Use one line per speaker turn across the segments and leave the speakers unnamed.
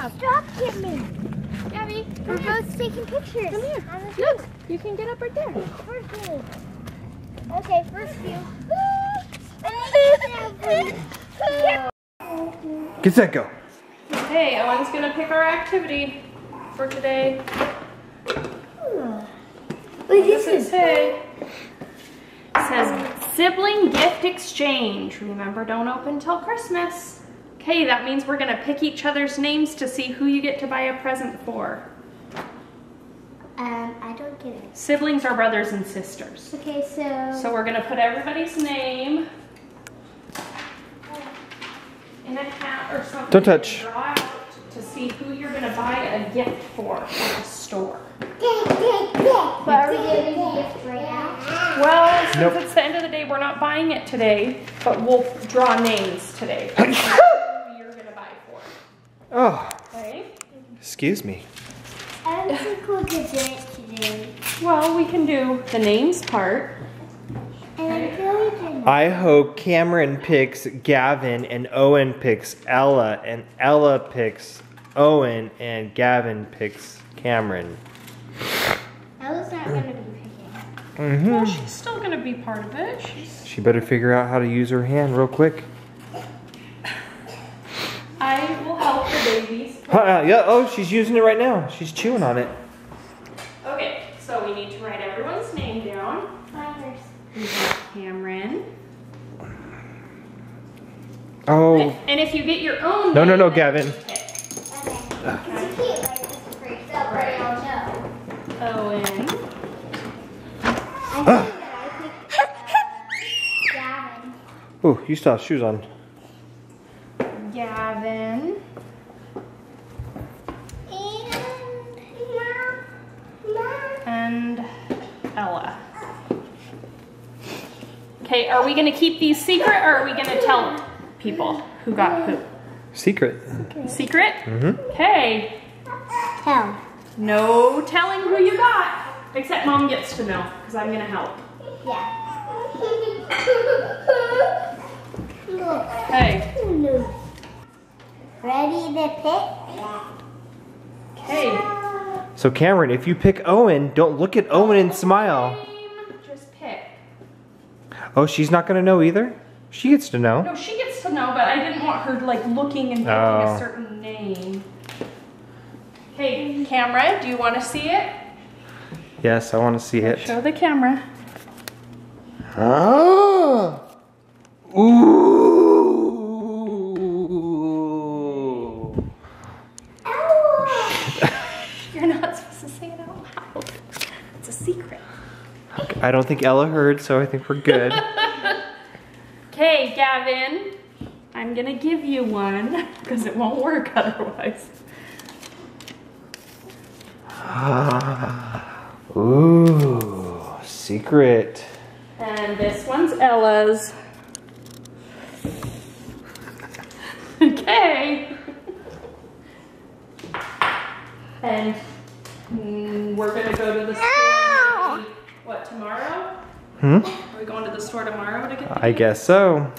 have.
Stop me.
Gabby,
We're both taking pictures.
Come here.
On
Look, you can get up right there.
First me. Okay, first you.
Get set, go.
Hey, Owen's gonna pick our activity for today.
Wait,
What
this
is it
is
say? It says sibling gift exchange. Remember, don't open till Christmas. Okay, that means we're gonna pick each other's names to see who you get to buy a present for.
Um, I don't get it.
Siblings are brothers and sisters.
Okay, so.
So we're gonna put everybody's name in a hat or something.
Don't touch.
Draw out to see who you're gonna buy a gift for at the store.
But are we getting a gift right now?
Well, since
Nope.
it's the end of the day, we're not buying it today, but we'll draw names today. who you're gonna buy for.
Oh,
Okay?
excuse me.
I don't think we'll get it today.
Well, we can do the names part.
I'm going to.
I hope Cameron picks Gavin and Owen picks Ella and Ella picks Owen and Gavin picks Cameron.
Ella's not going to be picking.
Well,
Mm-hmm.
she's still gonna be part of it. She's,
She better figure out how to use her hand real quick.
I will help the babies.
Uh, yeah, oh, she's using it right now. She's chewing on it.
Okay, so we need to write everyone's name down.
Flowers.
We have Cameron.
Oh,
And if you get your own
no, no,
name,
no,
then
Gavin.
you.
Okay. It's cute, like this is for yourself,
Right.
but I'll know.
Owen.
I think that I picked Gavin.
Oh, you still have shoes on.
Gavin. And Ella. Okay, are we gonna keep these secret or are we gonna tell people who got who?
Secret.
Secret?
Mm-hmm.
Okay.
Tell.
No telling who you got. Except mom gets to know, because I'm gonna help.
Yeah.
Okay.
Ready to pick?
Okay.
So Cameron, if you pick Owen, don't look at Owen and smile.
Just pick.
Oh, she's not gonna know either? She gets to know.
No, she gets to know, but I didn't want her like looking and picking
Oh.
a certain name. Hey, camera, do you want to see it?
Yes, I want to see it.
Show the camera.
Ah! Ooh!
You're not supposed to say it out loud. It's a secret.
I don't think Ella heard, so I think we're good.
Okay, Gavin, I'm gonna give you one because it won't work otherwise.
Ooh, secret.
And this one's Ella's. okay. And mm, we're gonna go to the store. maybe, What tomorrow?
Hmm?
Are we going to the store tomorrow to get the
I guess so.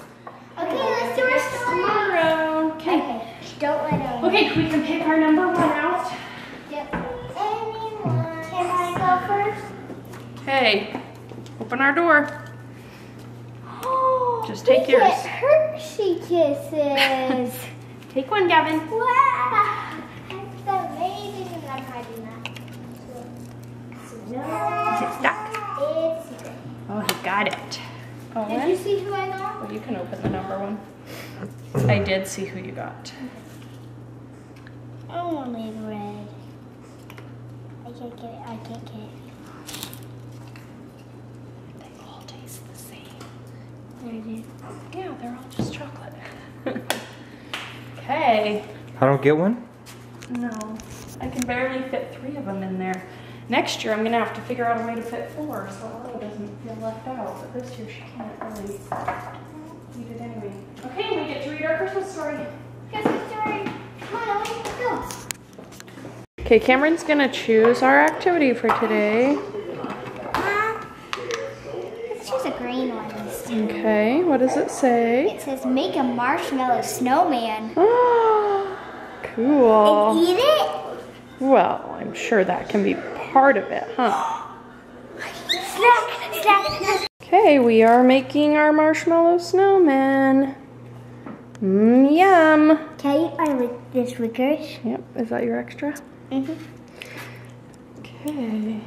Okay, let's do our story.
tomorrow? Okay.
Okay, don't let her.
Okay, we can pick our number one out.
Yep. Anyone? Can I go first?
Okay, open our door.
Oh,
Just take
we get
yours.
Hershey kisses.
Take one, Gavin.
wow, that's amazing. I'm hiding that. So, so no,
Is it stuck?
It's secret.
Oh, he got it.
Oh, did you see who I got?
Well, you can open the number one. I did see who you got.
I want it red. I can't get it. I can't get it.
They all taste the same.
There it is.
Yeah, they're all just chocolate. okay.
I don't get one?
No, I can barely fit three of them in there. Next year, I'm gonna have to figure out a way to fit four, so Ella doesn't feel left out. But this year, she can't really eat it anyway. Okay, we get to read our Christmas story.
Christmas story. Come on, let's go.
Okay, Cameron's gonna choose our activity for today.
Uh, let's choose a green one. this time.
Okay, what does it say?
It says make a marshmallow snowman.
Cool.
And eat it?
Well, I'm sure that can be part of it, huh?
Snack, snack, snack.
Okay, we are making our marshmallow snowman. Mmm, yum.
Can I eat my this licorice?
Yep, is that your extra?
Mm-hmm.
Okay.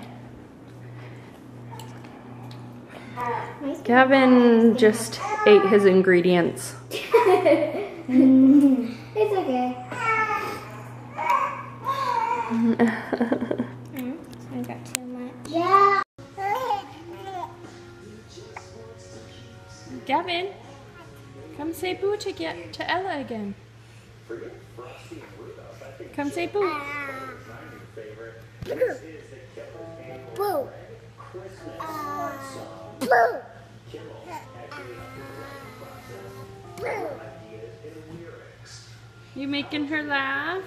Gavin just ate his ingredients.
It's okay. Yeah.
Gavin, come say boo to get to Ella again. Come say boo.
Boo. Uh, boo. Boo.
You making her laugh?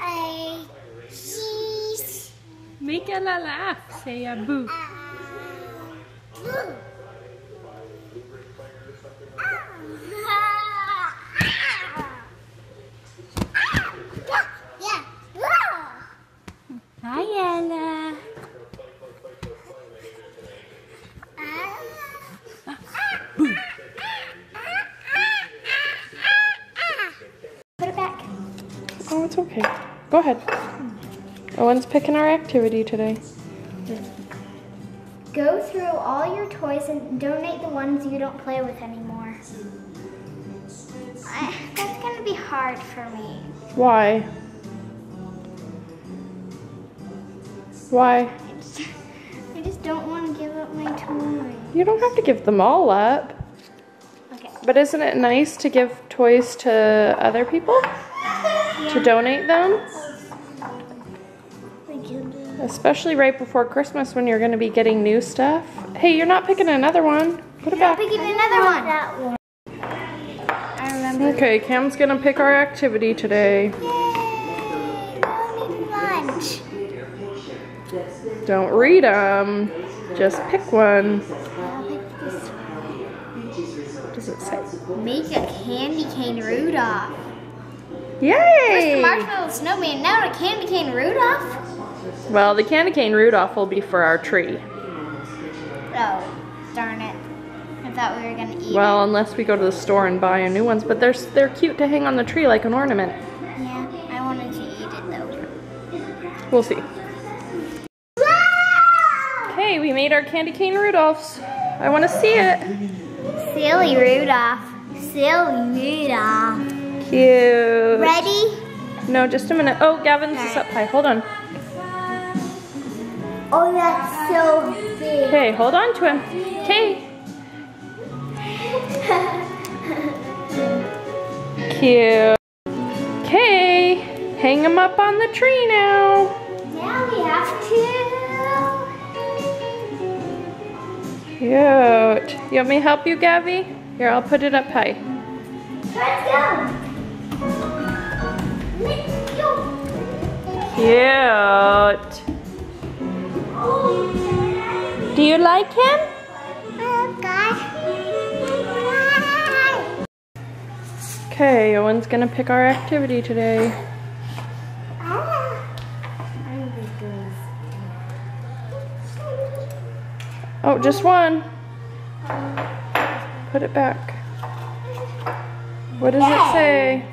I cheese.
Make Ella laugh. Say a boo.
Uh, boo.
Hi Ella. Boo.
Put it back.
Oh, it's okay. Go ahead. Owen's picking our activity today.
Go through all your toys and donate the ones you don't play with anymore. I, that's gonna be hard for me.
Why? Why?
I just, I just don't want to give up my toys.
You don't have to give them all up.
Okay.
But isn't it nice to give toys to other people? To donate them?
We can do
Especially right before Christmas when you're going to be getting new stuff. Hey, you're not picking another one. Put it back.
I'm picking another one. That one. I remember.
Okay, Cam's going to pick our activity today.
Yay! Lunch.
Don't read them. Just pick one.
I'll pick this one.
What does it say?
Make a candy cane Rudolph. Yay! First the
Yay!
marshmallow snowman, now a candy cane Rudolph.
Well, the candy cane Rudolph will be for our tree.
Oh, darn it. I thought we were gonna eat
Well, unless we go to the store and buy new ones, but they're they're cute to hang on the tree like an ornament.
Yeah, I wanted to eat it though.
We'll see. Okay, we made our candy cane Rudolphs. I want to see it.
Silly Rudolph. Silly Rudolph.
Cute.
Ready?
No, just a minute. Oh, Gavin's is up high. Hold on.
Oh, that's so big.
Okay, hold on to him. Okay. Cute. Okay, hang him up on the tree now.
now we have to.
Cute. You want me to help you, Gavi? Here, I'll put it up high.
Let's go. Let's go.
Cute. You like him? Okay, Owen's gonna pick our activity today. Oh, just one. Put it back. What does it say?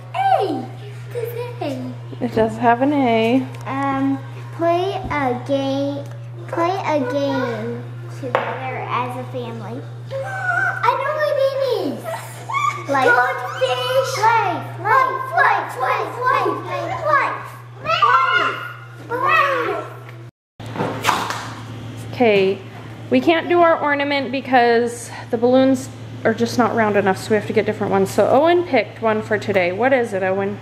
It does have an A.
Um, play a game. Play a game together as a family. I know what it is. Like fish. Life, life, life, life, life, life, life.
Okay, we can't do our ornament because the balloons are just not round enough, so we have to get different ones. So Owen picked one for today. What is it, Owen?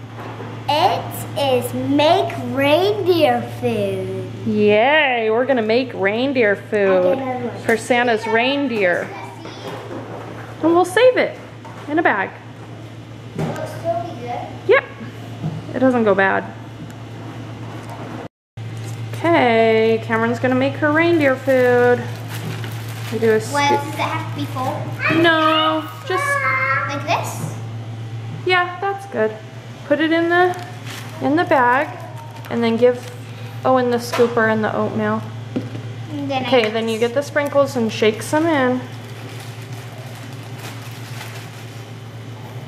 It is make reindeer food.
Yay, we're gonna make reindeer food for Santa's reindeer. And we'll save it in a bag.
Looks really good.
Yep, it doesn't go bad. Okay, Cameron's gonna make her reindeer food. We do a
Well, does it have to be full?
No, just,
Like this?
yeah, that's good. Put it in the in the bag and then give Oh, Owen the scooper and the oatmeal.
And then
Okay, then you get the sprinkles and shake some in.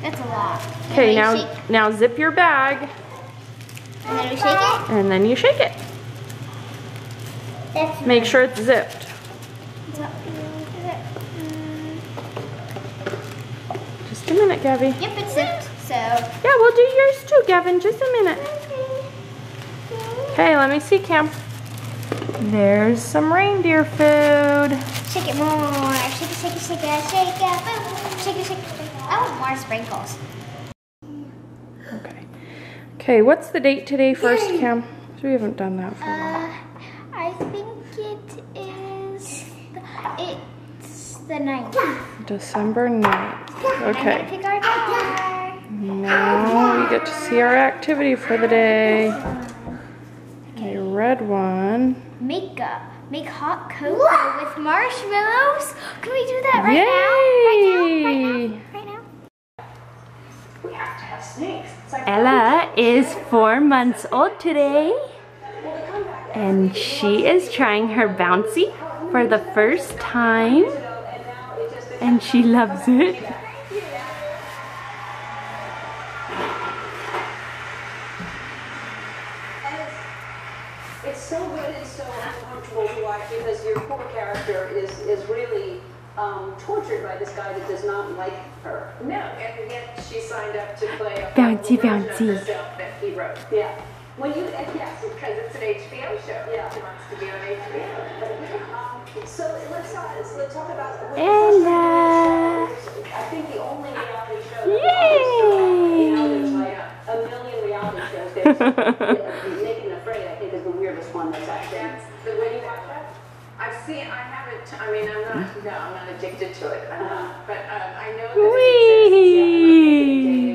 That's a lot.
Okay, now
shake-
now zip your bag
and then we shake it.
and then you shake it.
That's
Make sure it's zipped. Mm. Just a minute, Gabby.
Yep, it's zipped. So.
Yeah, we'll do yours too, Gavin. Just a minute. Okay, let me see, Cam. There's some reindeer food.
Shake it more. Shake it, shake it, shake it, shake it. Boom. Shake it, shake it. shake it. I want more sprinkles.
Okay. Okay, what's the date today first, Cam? So We haven't done that for a while.
Uh, I think it is. The, it's the ninth.
December 9th.
I'm gonna
Okay. Now we get to see our activity for the day. A red one.
Make a make hot cocoa with marshmallows. Can we do that right
Yay!
now? Right now. Right now. Right now.
Ella is four months old today. And she is trying her bouncy for the first time. And she loves it.
It's so good and so uncomfortable to watch because your poor character is, is really um, tortured by this guy that does not like her.
No, and yet she signed up to play a
Bouncy,
horrible version of
bouncy.
herself that he wrote.
Yeah. When you, and yes,
Because it's an HBO show.
Yeah.
She wants to be on HBO.
um, so let's talk, let's talk about.
Ella.
I think the only reality show.
Yay.
You know, there's like a million reality shows. There's uh, Naked and Afraid, I think, is the weirdest one that's actually.
That's the way you watch that? I've seen, I haven't, I mean, I'm not, no, I'm not addicted to it. I'm not, but um, I know that it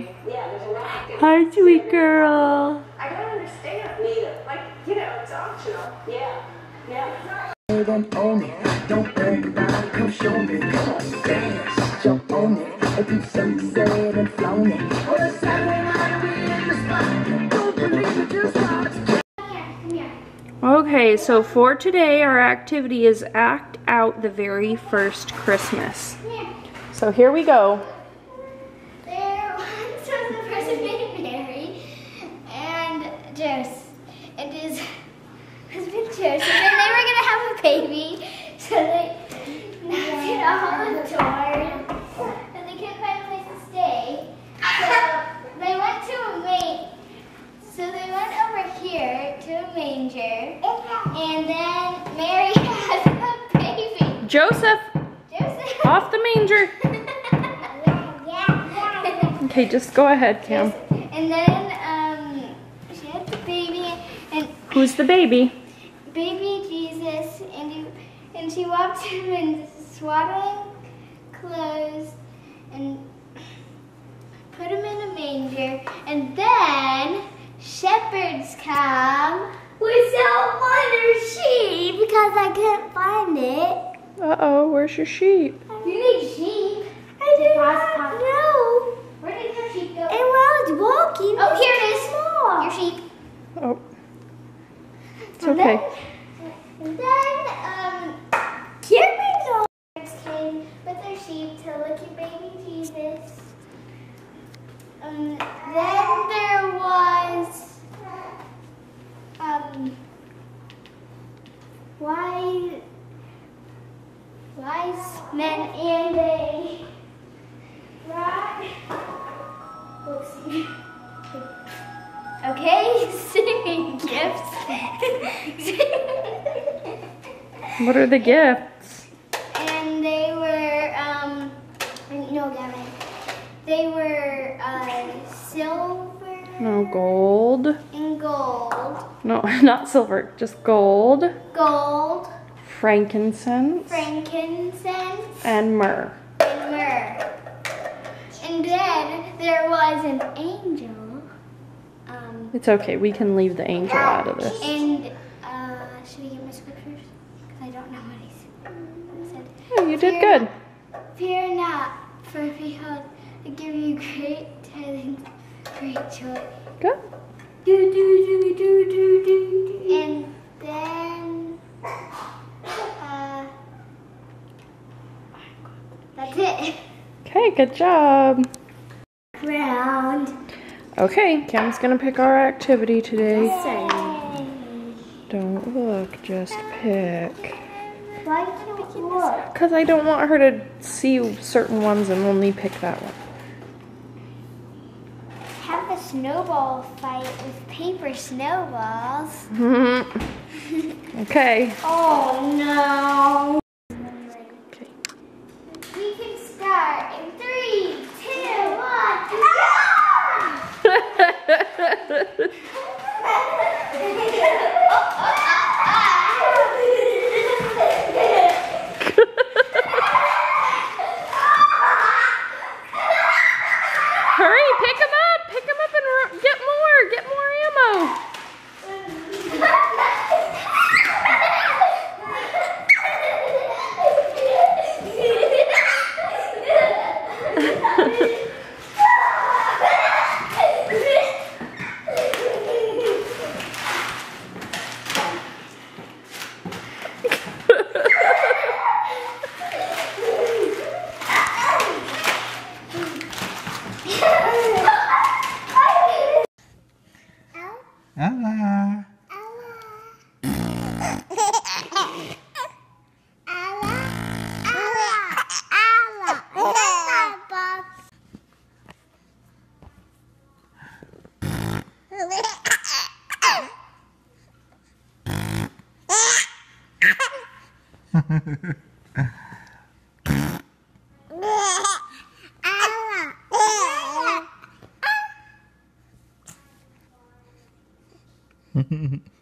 exists.
Yeah, there's a lot.
Yeah.
Hi, sweet girl.
I don't understand.
Neither.
Like, you know, it's optional.
Yeah, yeah.
Don't own it. Don't brag about it. Come show me. Come dance. Jump on it. If you sunset and flown it. Or a Saturday night we
Okay, so for today, our activity is act out the very first Christmas.
Here.
So here we go.
There once was a person named Mary and Joseph. And his husband Joseph. And they were gonna have a baby. So they knocked it on the door. And they couldn't find a place to stay. So they went to a manger. So they went over here to a manger. And then Mary has a baby.
Joseph,
Joseph.
off the manger. Okay, just go ahead, Cam.
And then um, she had the baby and
Who's the baby?
baby Jesus, and he, and she walked him in swaddling clothes and put him in a manger. And then shepherds come with some other sheep because I couldn't find it.
Uh-oh, where's your sheep?
You need sheep. I do not know. Where did your sheep go? And while I was walking, oh, here it is. Small. Your sheep.
Oh, it's
And
okay.
Then, and then um, shepherds came with their sheep to look at baby Jesus. Um, then there was um, wise, wise men and a right. Oopsie. Okay, singing gifts.
What are the gifts?
and they were, um, no, Gavin. They were uh, silver
No, gold.
and gold.
No, not silver, just gold,
Gold,
frankincense,
frankincense,
and myrrh.
and myrrh. And then there was an angel. Um,
It's okay, we can leave the angel out of this.
and uh, should we get my scriptures? Because I don't know what he said.
Oh, you did good.
Fear not, for behold, I give you great tidings, great joy.
Good.
Do do do do do do. And then uh that's it.
Okay, good job.
Round.
Okay, Cam's gonna pick our activity today.
Yay.
Don't look, just pick.
Why can't we look?
Because I don't want her to see certain ones and only pick that one.
Snowball fight with paper snowballs.
okay.
Oh no.
Okay.
We can start in three, two, one.
Hurry, pick them up, pick them up and ru- get more, get more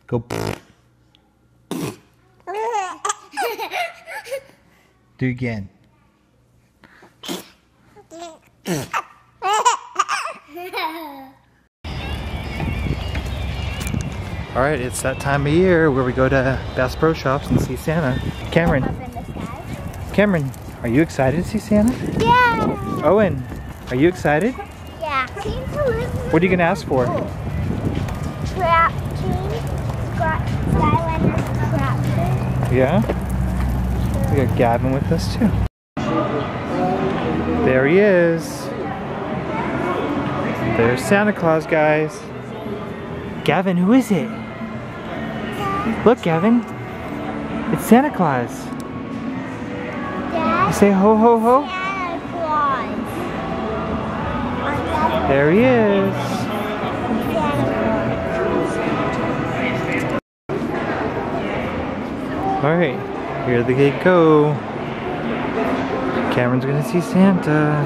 Go. Do again. All right, it's that time of year where we go to Bass Pro Shops and see Santa. Cameron, Cameron, are you excited to see Santa?
Yeah.
Owen, are you excited?
Yeah.
What are you gonna ask for? Yeah? We got Gavin with us too. There he is. There's Santa Claus, guys. Gavin, who is it? Look, Gavin. It's Santa Claus.
Dad.
Say ho ho ho.
Santa Claus.
There he is. Alright, here they go. Cameron's gonna see Santa.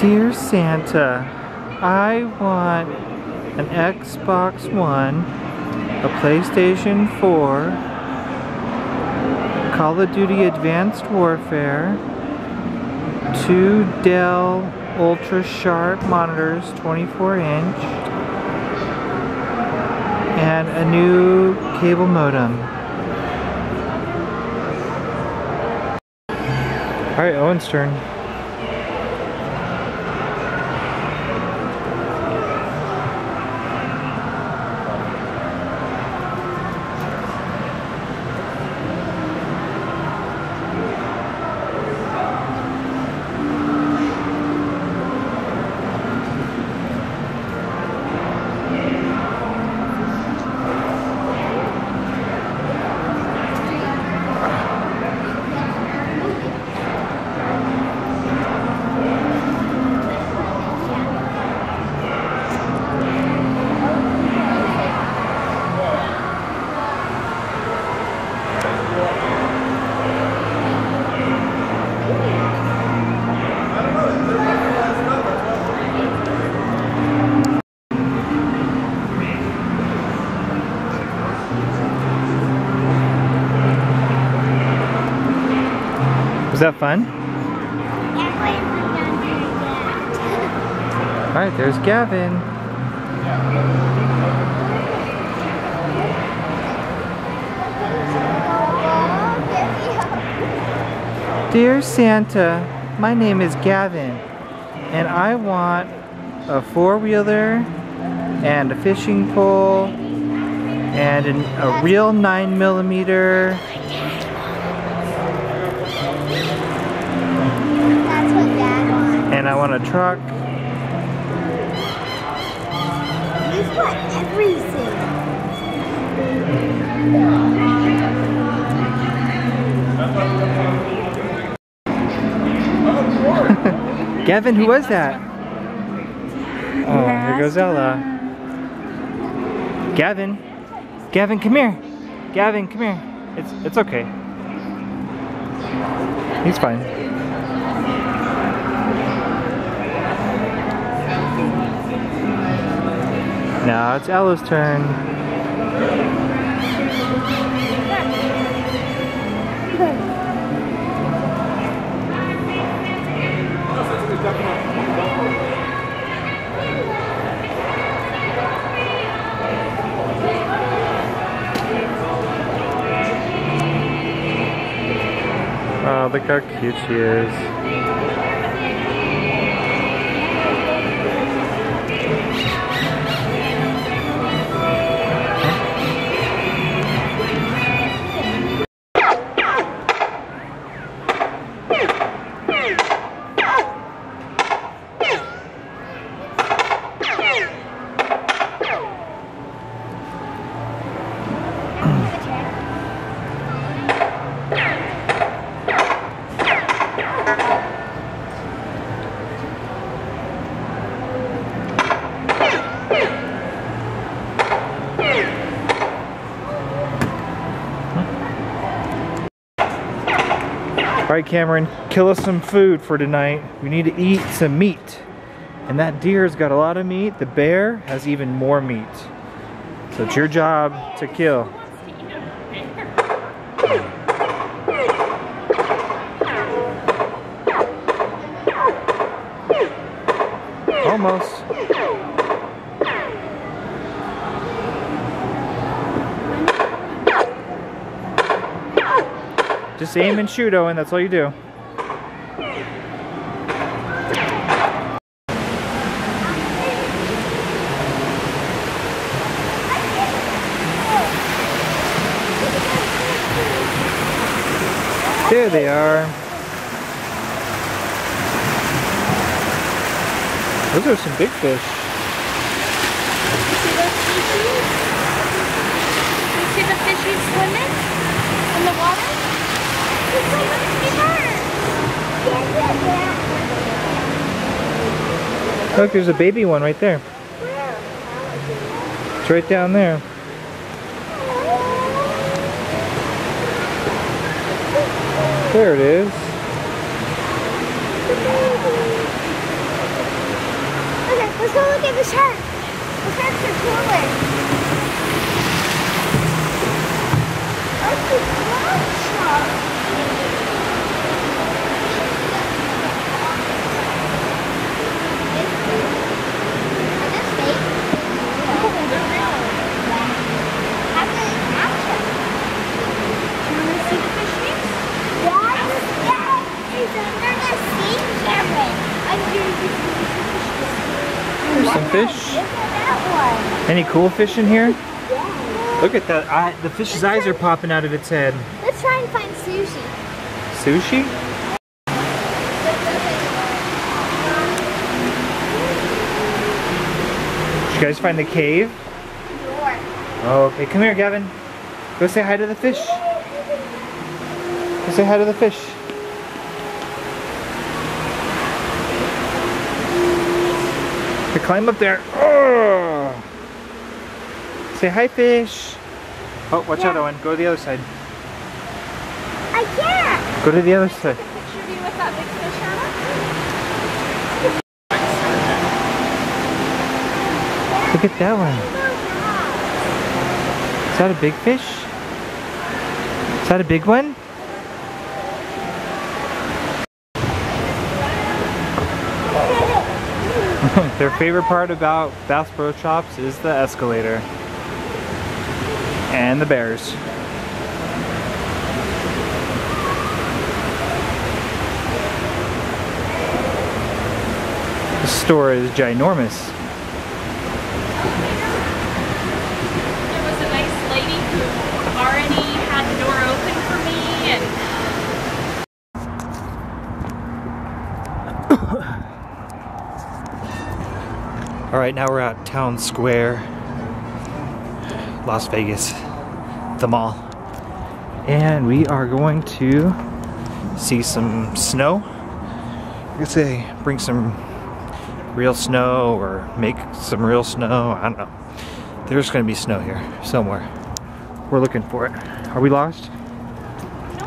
Dear Santa, I want an Xbox One, a PlayStation 4, Call of Duty Advanced Warfare, two Dell Ultra Sharp monitors, 24 inch, and a new cable modem. Alright, Owen's turn. Was that fun?
Everyone's
All right, there's Gavin. Dear Santa, my name is Gavin, and I want a four-wheeler and a fishing pole and an, a real nine millimeter. I want a truck.
He's got everything.
Gavin, who was that? Oh, here goes Ella. Gavin. Gavin, come here. Gavin, come here. It's it's okay. He's fine. Now it's Ella's turn. Oh, look how cute she is. Right, Cameron, kill us some food for tonight. We need to eat some meat. And that deer's got a lot of meat. The bear has even more meat. So it's your job to kill. Just aim and shoot, Owen. That's all you do. There they are. Those are some big fish.
You see the fishies swimming in the water? It's like a river.
Look, there's a baby one right there. It's right down there. There it is.
Okay, let's go look at the sharks. The sharks are cooler. That's a small shark.
There's some fish.
Look at that
Any cool fish in here? Look at that. Eye, the fish's eyes are popping out of its head.
Let's try and find sushi.
Sushi? Did you guys find the cave? Oh, okay. Come here, Gavin. Go say hi to the fish. Go say hi to the fish. To climb up there. Oh. Say hi, fish. Oh, watch out,
Yeah.
Owen. Go to the other side.
I can't.
Go to the other side.
Picture of you with that big fish on it.
Look at that one. Oh, Is that a big fish? Is that a big one? Their favorite part about Bass Pro Shops is the escalator. And the bears. The store is ginormous.
There was a nice lady who already had the door open for me and
All right, now we're at Town Square, Las Vegas, the mall. And we are going to see some snow. I guess they bring some real snow or make some real snow. I don't know. There's gonna be snow here somewhere. We're looking for it. Are we lost? No.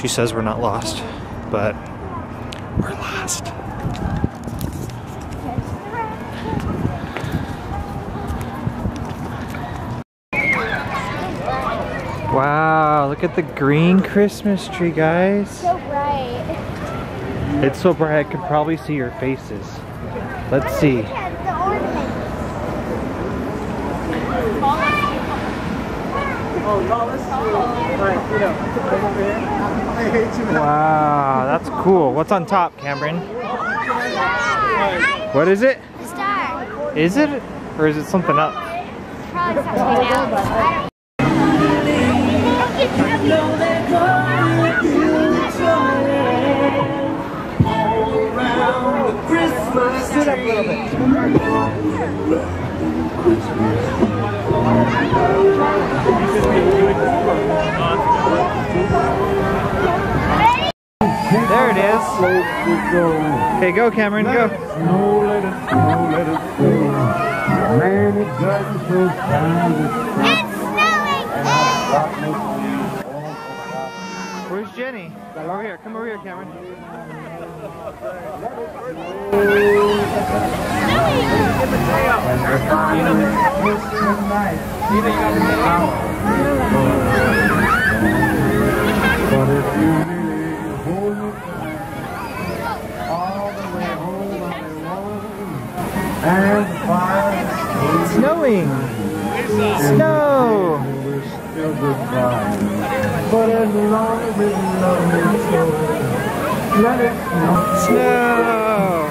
She says we're not lost, but we're lost. Wow, look at the green Christmas tree, guys.
So bright.
It's so bright I can probably see your faces. Let's see.
Look at.
Wow, that's cool. What's on top, Cameron? What is it?
Star.
Is it? Or is it something else?
Probably something else. I don't
There it is. Okay, go Cameron, go.
Snow, let it snow, let it snow. Man, it doesn't so fine.
It's snowing.
Where's Jenny? Over here, come over here, Cameron.
But if you really hold it tight, all the way home on the and the fire
It's snowing. Snow.
But as long as it me so, let it. Snow.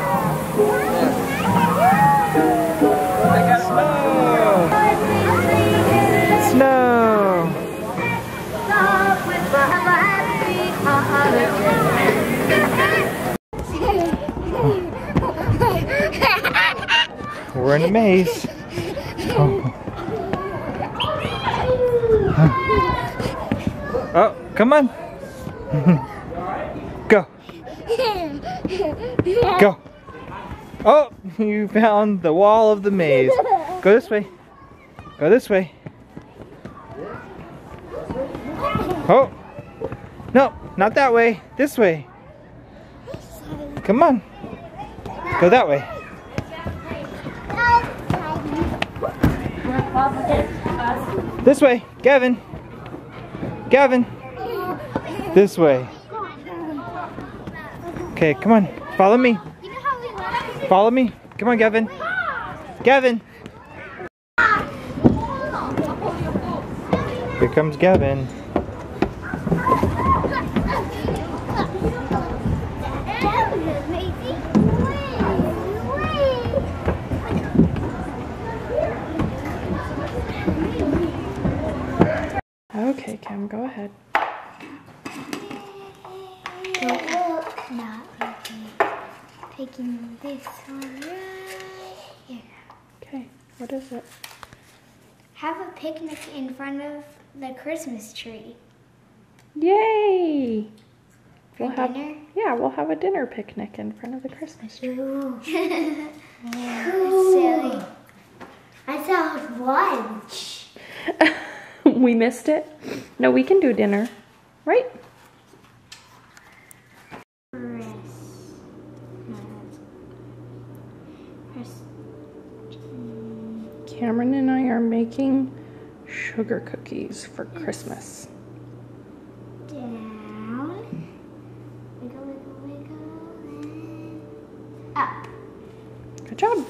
Snow. Snow. We're in a maze. Oh. Oh, come on. Go. Go. Oh, you found the wall of the maze. Go this way. Go this way. Oh. No, not that way. This way. Come on. Go that way. This way, Gavin. Gavin. This way. Okay, come on. Follow me. Follow me. Come on, Gavin. Gavin. Here comes Gavin.
Okay, Cam, go ahead.
Not taking, taking this one right here.
Okay, what is it?
Have a picnic in front of the Christmas tree.
Yay!
For
We'll have
dinner?
yeah, we'll have a dinner picnic in front of the Christmas tree.
Silly. I thought lunch.
we missed it. No, we can do dinner, right?
Press. No, that's- Press.
Cameron and I are making sugar cookies for Christmas.
Down. Wiggle, wiggle, wiggle. and Up.
Good job.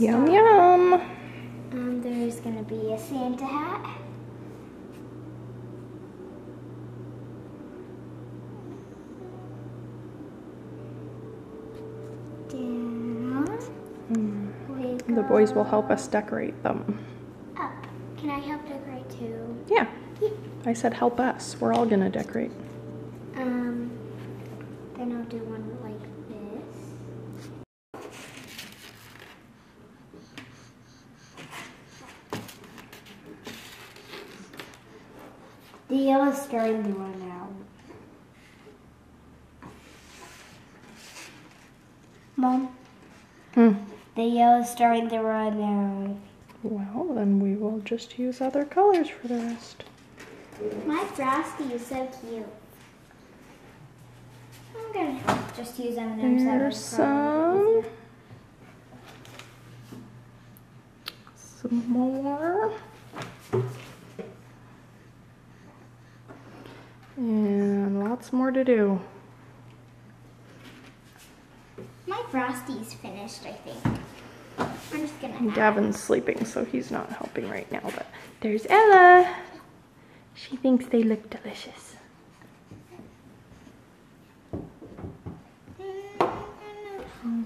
Yum yum.
Um, there's gonna be a Santa hat. Down. We
The boys will help us decorate them.
up. Can I help decorate too?
Yeah. I said help us. We're all gonna decorate.
Um, then I'll do one like this. The yellow's starting to run out. Mom,
Hmm.
The yellow's starting to run out.
Well, then we will just use other colors for the rest.
My frosty is so cute. I'm gonna just use M&M's. that
There's some. Some more. And lots more to do.
My frosty's finished, I think. I'm just gonna.
Gavin's sleeping, so he's not helping right now, but there's Ella. She thinks they look delicious.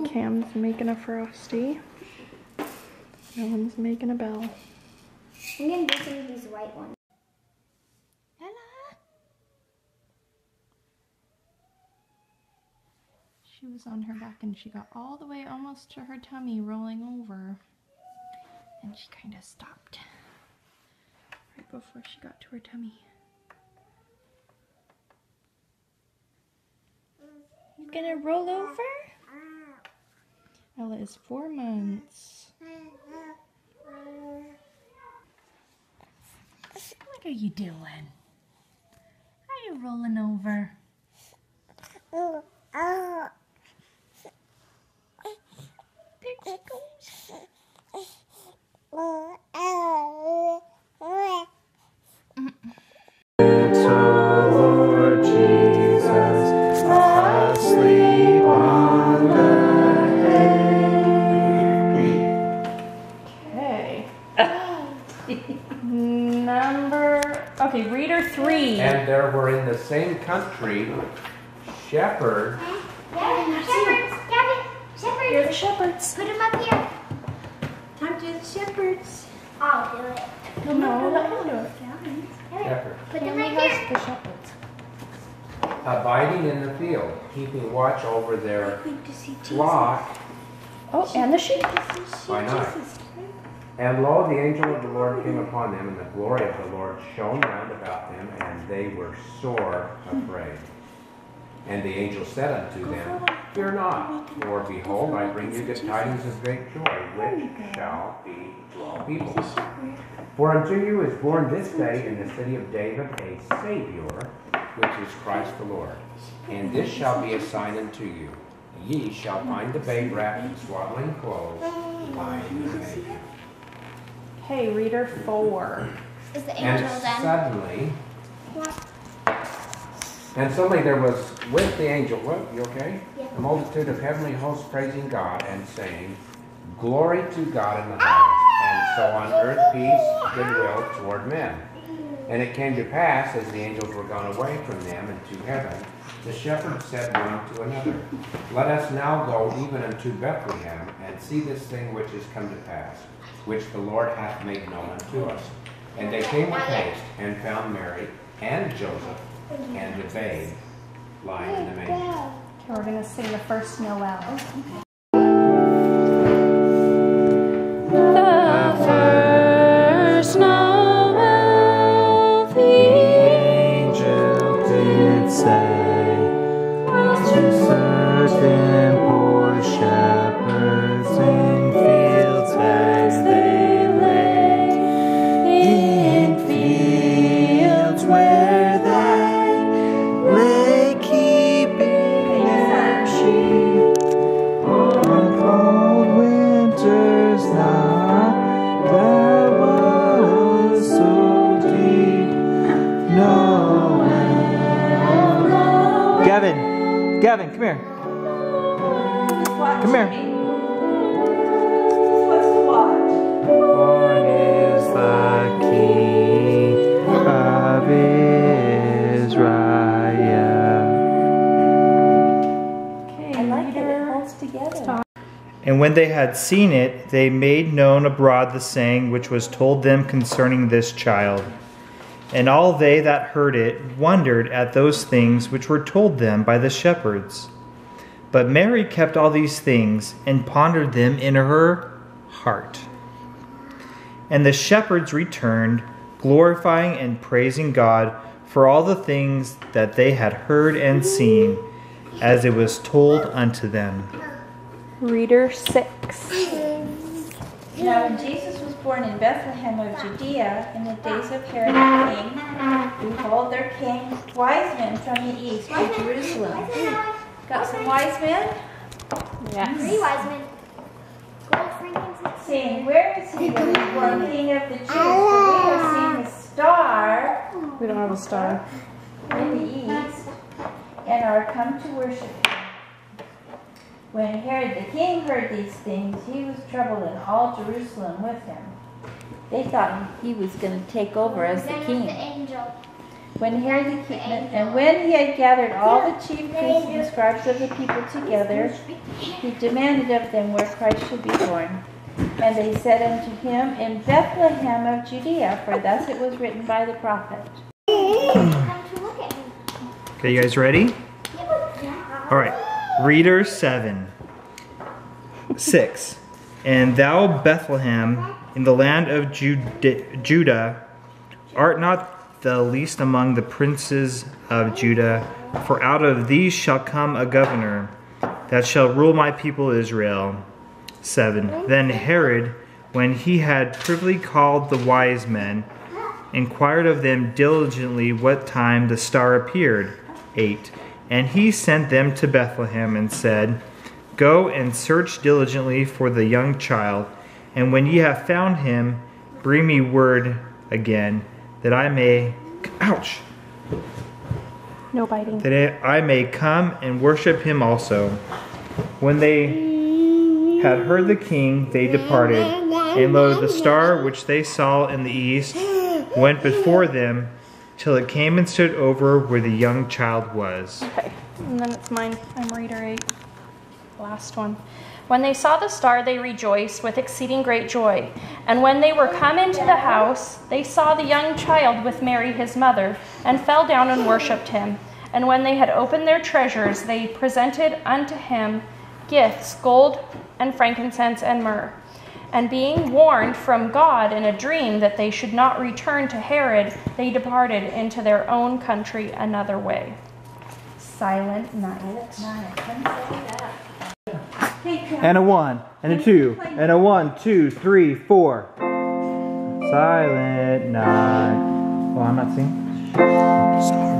Cam's making a frosty. No one's making a bell.
I'm gonna do some of these white ones.
She was on her back and she got all the way almost to her tummy, rolling over. And she kind of stopped right before she got to her tummy. You gonna roll over? Ella is four months. What are you doing? Are you rolling over? There she goes.
Lord Jesus, asleep on the hay.
Okay. Number, okay, reader three.
And there were in the same country shepherds.
Gavin, shepherds, Gavin, shepherds.
You're the shepherds.
Put them up here.
Time to do the shepherds.
I'll do it.
No, no, no, no.
Shepherds.
Put them right here.
The shepherds.
abiding in the field, keeping watch over their flock
Oh, and the sheep.
Why not? And lo, the angel of the Lord came upon them, and the glory of the Lord shone round about them, and they were sore afraid. And the angel said unto them, Fear not, for behold, I bring you good tidings of great joy, which shall be to all people. For unto you is born this day in the city of David a Savior, which is Christ the Lord. And this shall be a sign unto you. Ye shall find the babe wrapped in swaddling clothes, lying in a manger.
Hey, reader four.
Is the
And
angel done?
suddenly, and suddenly there was with the angel, what, you okay?
Yeah.
A multitude of heavenly hosts praising God and saying, Glory to God in the ah! highest, and so on earth peace, goodwill toward men. And it came to pass, as the angels were gone away from them into heaven, the shepherds said one to another, Let us now go even unto Bethlehem, and see this thing which is come to pass, which the Lord hath made known unto us. And they came with haste, and found Mary and Joseph, and the babe lying in the manger.
Okay, we're gonna sing the first Noel.
And when they had seen it, they made known abroad the saying which was told them concerning this child. And all they that heard it wondered at those things which were told them by the shepherds. But Mary kept all these things and pondered them in her heart. And the shepherds returned, glorifying and praising God for all the things that they had heard and seen, as it was told unto them.
Reader 6.
Now, when Jesus was born in Bethlehem of Judea in the days of Herod the king, behold, there came wise men from the east to Jerusalem. Got some wise men? Yes.
Three wise men. Gold, frankincense,
saying, Where is he that is born King of the Jews? For we have seen his star
We don't have a star.
in the east and are come to worship him. When Herod the king heard these things, he was troubled, and all Jerusalem with him. They thought he was going to take over as the
Then
king.
the angel.
When Herod the king, and when he had gathered all the chief priests and scribes of the people together, he demanded of them where Christ should be born. And they said unto him, In Bethlehem of Judea, for thus it was written by the prophet.
Come to look at him.
Okay, you guys ready? All right. Reader 7. 6. And thou, Bethlehem, in the land of Juda, Judah, art not the least among the princes of Judah, for out of these shall come a governor that shall rule my people Israel. 7. Then Herod, when he had privily called the wise men, inquired of them diligently what time the star appeared. 8. And he sent them to Bethlehem and said, Go and search diligently for the young child, and when ye have found him, bring me word again, that I may, ouch,
No biting.
that I may come and worship him also. When they had heard the king, they departed. And lo, the star which they saw in the east went before them till it came and stood over where the young child was.
Okay, and then it's mine. I'm reader 8. Last one. When they saw the star, they rejoiced with exceeding great joy. And when they were come into the house, they saw the young child with Mary his mother, and fell down and worshipped him. And when they had opened their treasures, they presented unto him gifts, gold and frankincense and myrrh. And being warned from God in a dream that they should not return to Herod, they departed into their own country another way. Silent night.
And a one, and a two, and a one, two, three, four. Silent night. Oh, I'm not singing. Sorry.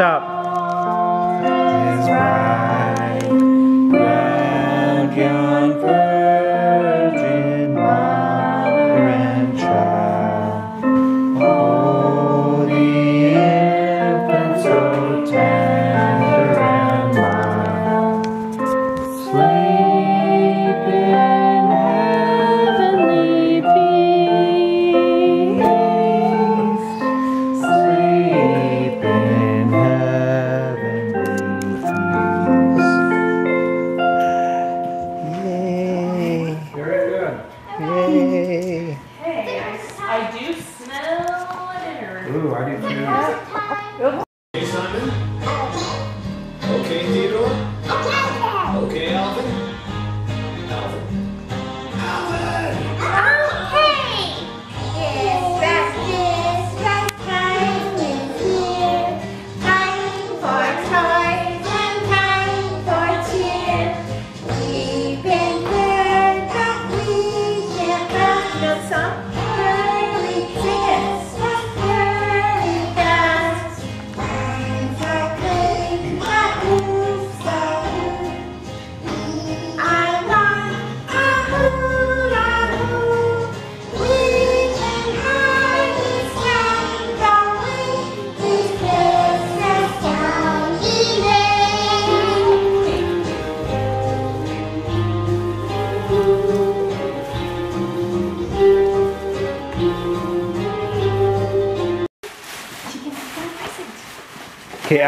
Stop.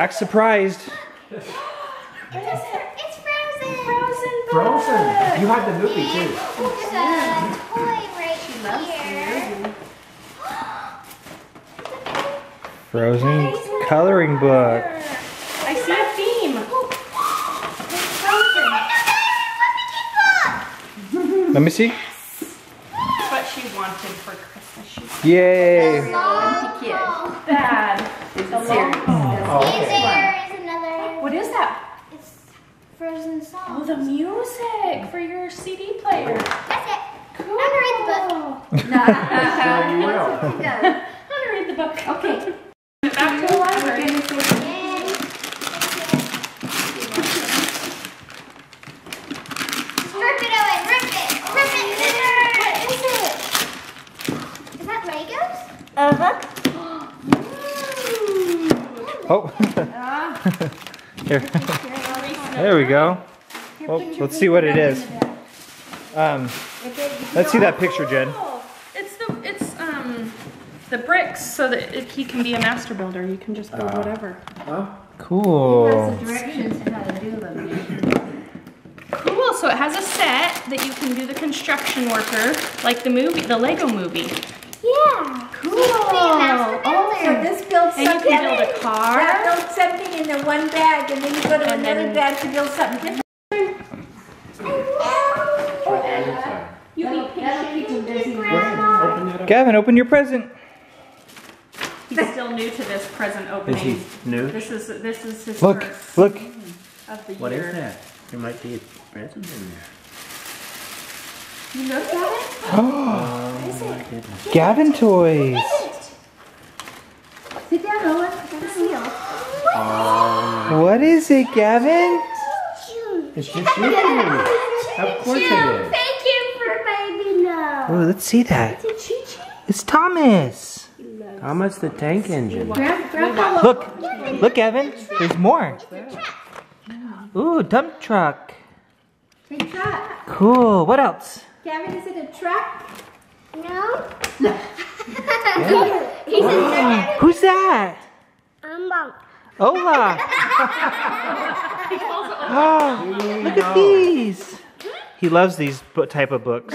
Okay,
act surprised.
It's frozen. Frozen.
Frozen. You had the movie too.
There's a toy right here.
Frozen coloring book.
I see a theme.
Let me see.
What she wanted for Christmas.
Yay!
bad.
Oh,
And
okay.
there is another.
What is that?
It's Frozen song.
Oh, the music for your CD player.
That's it. I'm gonna read the book.
Sure you will.
I'm gonna read the book. Okay. Back to the library.
Rip it, Owen. Rip it. Rip it. What is it? Is that Legos? Uh-huh.
Oh. Here. There we go. Well, let's see what it is. Um, let's see that picture, Jen.
It's the it's um the bricks so that it, he can be a master builder. You can just build whatever.
Cool.
Directions how to do them.
Cool. So it has a set that you can do the construction worker, like the movie, the Lego movie.
Yeah.
Cool.
Be
Oh, so
builder.
this builds
And you
something.
can build a
That
car.
builds something in the one bag, and then you go to
And
another bag to build something different.
You eat
Open that up.
Gavin, open your present.
He's still new to this present opening.
new?
This is this is his
Look,
first
look.
of the
What
year.
is that? There might be a present in there.
You looked at it?
Gavin toys.
Sit down, Owen. I gotta see it.
What is it, Gavin?
It's just you two. Of course it is.
Thank you for baby love.
Oh, let's see that. It's Thomas.
Thomas the Tank Engine.
Grab, grab
Look, look, Gavin. There's more. Ooh, dump truck.
the truck.
Cool. What else?
Gavin, is it a truck?
No.
Who's that?
I'm Monk.
Ola. Oh, look at these. He loves these type of books.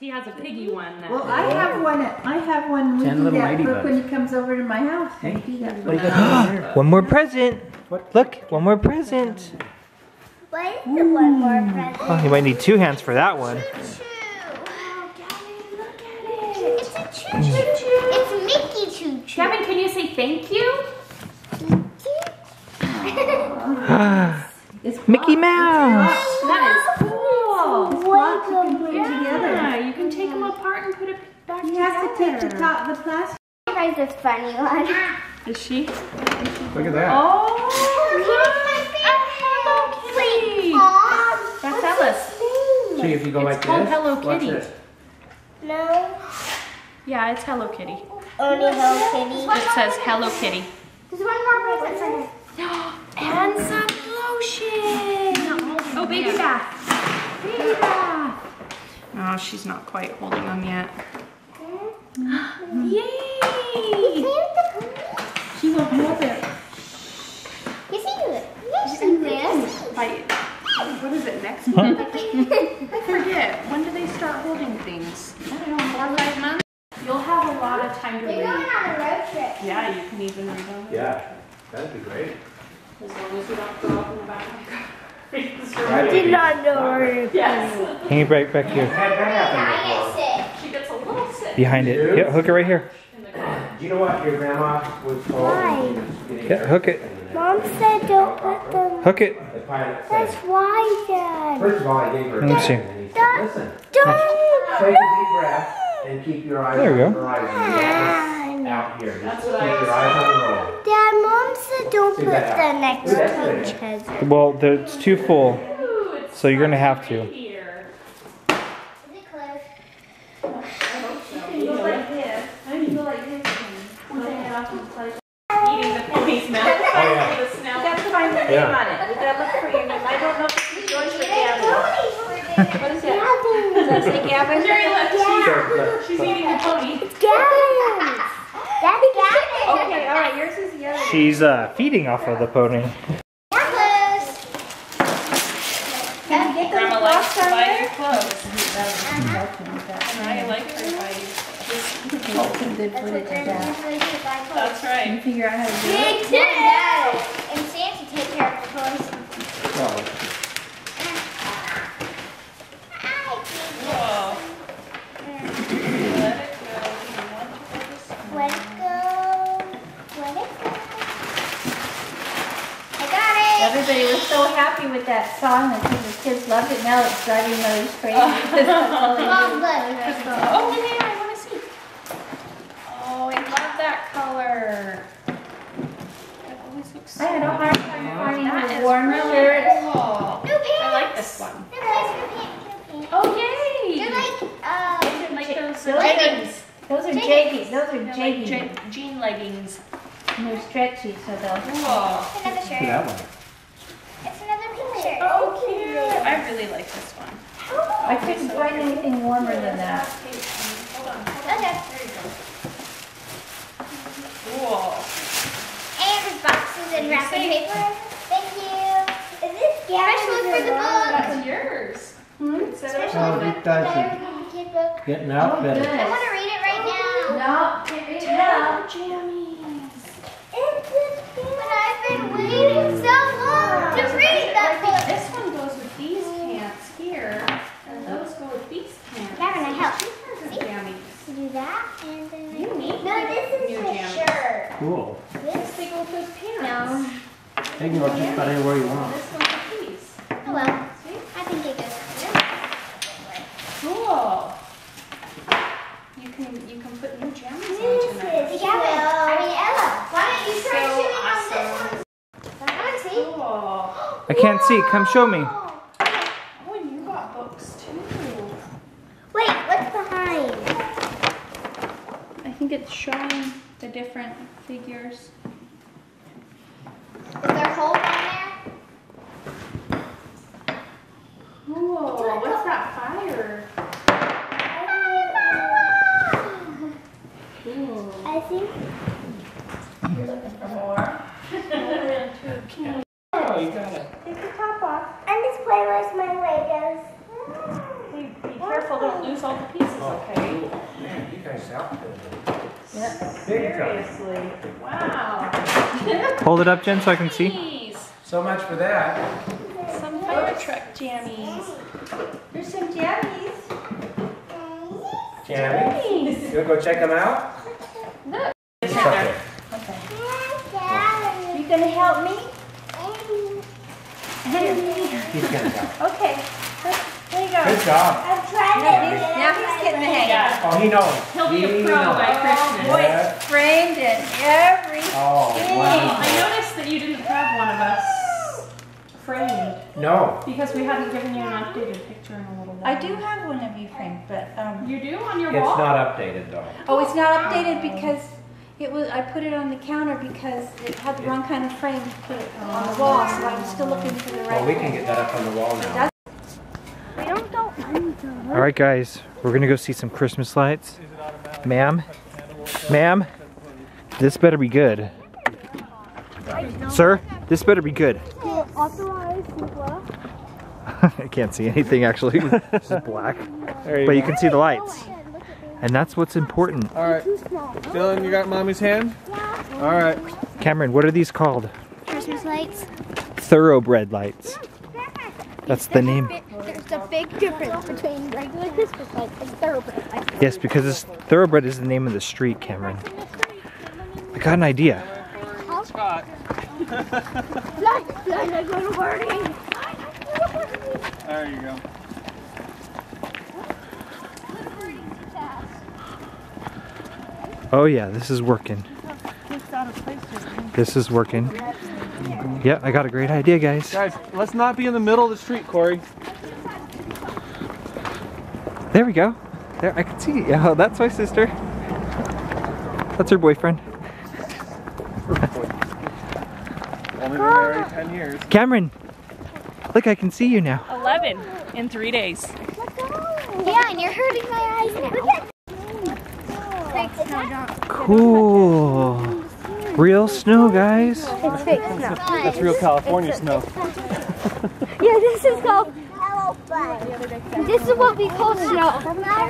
He has a piggy mm-hmm. one. That
Well, I have one. I have one. We
Ten
do
little
that book
ladybugs.
when he comes over to my house. We do that
What
book.
do you got?
One more present. Look, one more present.
What is the one more present?
Oh, you might need two hands for that one.
Choo. Oh, Gavin, look at it. It's a choo choo choo. It's Mickey choo choo.
Gavin, can you say thank you?
It's
Mickey Mouse.
That is cool.
It's blocks you can put
Yeah,
together.
you can take them apart and put it back
He has to take the
together.
top, the plastic.
Tries this funny one.
Is she?
Look at that.
Oh, look, a Hello Kitty. That's Ellis.
See if you go like
called
this.
Hello
watch
Kitty.
this.
No.
Yeah, it's Hello Kitty.
Only Hello Kitty.
It says Hello Kitty.
There's one more present for her.
And some lotion. Oh, baby bath. Baby bath. Oh, she's not quite holding them yet. Yay!
She won't hold it.
You see it. You see this.
Bite. What is it, next month? I forget. When do they start holding things? I don't know, four or five months? You'll have a lot of time to read.
We're going on a road trip.
Yeah, you can even read them.
Yeah, that'd be great.
As long as you don't throw up in the back of my car.
Right, baby.
know.
Yes.
Hang it right back here.
Had that happen before.
She gets a little sick.
Behind it. Yeah, hook it right here.
Do you know what your grandma was told? when she was getting
Yeah, hook it.
Mom said don't put them.
Hook it.
That's why, Dad.
first of all, I gave her a
Let me see.
and he said, listen,
Don't.
take a deep breath and keep your eyes
There we go.
Horizon. You got this out here. Just
That's
keep
I
your
was
eyes on the road.
Dad, Mom said don't
See
put
that?
the next
Ooh, that's
because.
Well, the, it's too full,
Ooh, it's
so you're gonna have to.
here.
Is it?
Eating the pony's.
Oh, yeah.
The.
You got to find the name
Yeah.
on it. We gotta look for your name. I don't know if it's yours or Gavin. What is it? Does that say Gavin?
Jerry, look,
Look, look,
she's eating the pony.
Gavin. That's Gavin.
Okay, all right. Yours is the other.
She's uh, feeding off of the pony.
We're close.
Can you get those
Grandma likes to
on
buy
there?
your clothes.
Uh-huh.
I like her to buy you
Colton did put it to death.
That's right.
you figure out how to do it?
Big tip. And Santa take care of the toys.
Well,
Whoa. Let it go. You want to go this way.
Let it go. Let it go. I got it.
Everybody was so happy with that song and the kids loved it. Now it's driving mothers crazy. because that's all they
Mom,
do.
look.
Oh, yeah, I want to see. Oh, I love that color. It always looks so
I had a hard time finding
That
the warm
really
shirts.
cool.
New pants.
I like this one.
New pants, new pants, new pants.
Oh, yay!
They're like, uh,
like those
Those
leggings.
Those are
Jeggings.
Those are
They're like je- jean leggings.
And they're stretchy, so they'll.
Cool.
it's another shirt.
that one.
It's another.
Oh, cute. I really like this one.
I couldn't find anything warmer than that.
Hold on.
Okay.
There you go. Cool.
And there's boxes and
You
wrapping paper. Thank you. Is this Special for the book.
That's yours. Hmm? Instead of-
Special
Oh,
for the
guys are-
Diary Kid book.
Getting
Oh,
outfitted.
good.
I want to read it right oh, now.
No, can't read it now.
Jammies.
It's a But I've been waiting so long to read that book.
This one goes with these pants here, and those go with these pants.
Gavin, I help.
These are
See?
jammies.
Do that and then
You need
No, this is
new
the
jammies.
shirt.
Cool.
This
They go with those
no.
pants.
They can go just about anywhere you want.
This one's a piece.
Oh well. I think it goes here.
Cool. You can you can put new jammies on
This
tonight.
is Gavin. I mean Ella. Why don't you try
So
shooting on
awesome.
this one? I want to see.
Cool.
I can't see. Come show me.
Oh, and you got books too.
Wait, what's behind?
I think it's showing the different figures.
Is there holes on there?
Cool. What's that fire? Cool.
I think.
You're looking for more.
Oh, you got it.
Take the top off.
And this play was my Legos.
Be, be careful, don't lose all the pieces, okay?
Man, you guys outfitted.
Yeah.
Big time.
Seriously. Wow.
Hold it up, Jen, so I can see.
So much for that.
Some fire truck jammies.
There's some jammies.
Jamie, you wanna go check them out?
Look.
It's up there.
You gonna help me?
He's gonna go.
Okay. There you go.
Good job.
I'm trying
Now he's, now he's getting the hang of it.
Oh, he knows.
He'll be a pro
knows.
by Christmas.
Boy, it's framed and everything.
Oh, wow.
I noticed that you didn't have one of us framed
No.
because we hadn't given you an updated picture in a little while.
I do have one of you framed, but, um,
You do on your
It's
wall?
It's not updated though.
oh, it's not updated because it was, I put it on the counter because it had the wrong kind of frame to put it on the wall, so I'm still looking for the right.
Well, we can get that up on the wall now.
We don't go under.
All right, guys, we're gonna go see some Christmas lights. Ma'am, ma'am, this better be good. Sir, this better be good. I can't see anything actually. It's just black. But you can see the lights. And that's what's important.
All right, Dylan, you got mommy's hand? All right.
Cameron, what are these called?
Christmas lights.
Thoroughbred lights. That's the name.
There's a big difference between regular Christmas lights and thoroughbred lights.
Yes, because this thoroughbred is the name of the street, Cameron. I got an idea.
Scott.
Fly, fly, like little birdie.
There you go.
Oh yeah, this is working. This is working. Yeah, I got a great idea, guys.
Guys, let's not be in the middle of the street, Corey.
There we go. There, I can see. Oh, that's my sister. That's her boyfriend.
Only been married 10 years.
Cameron, look, I can see you now.
11 in three days.
Yeah, and you're hurting my eyes now. Fake snow.
Cool. Real snow, guys.
It's fake snow.
That's real California snow.
Yeah, this is called. This is what we call snow.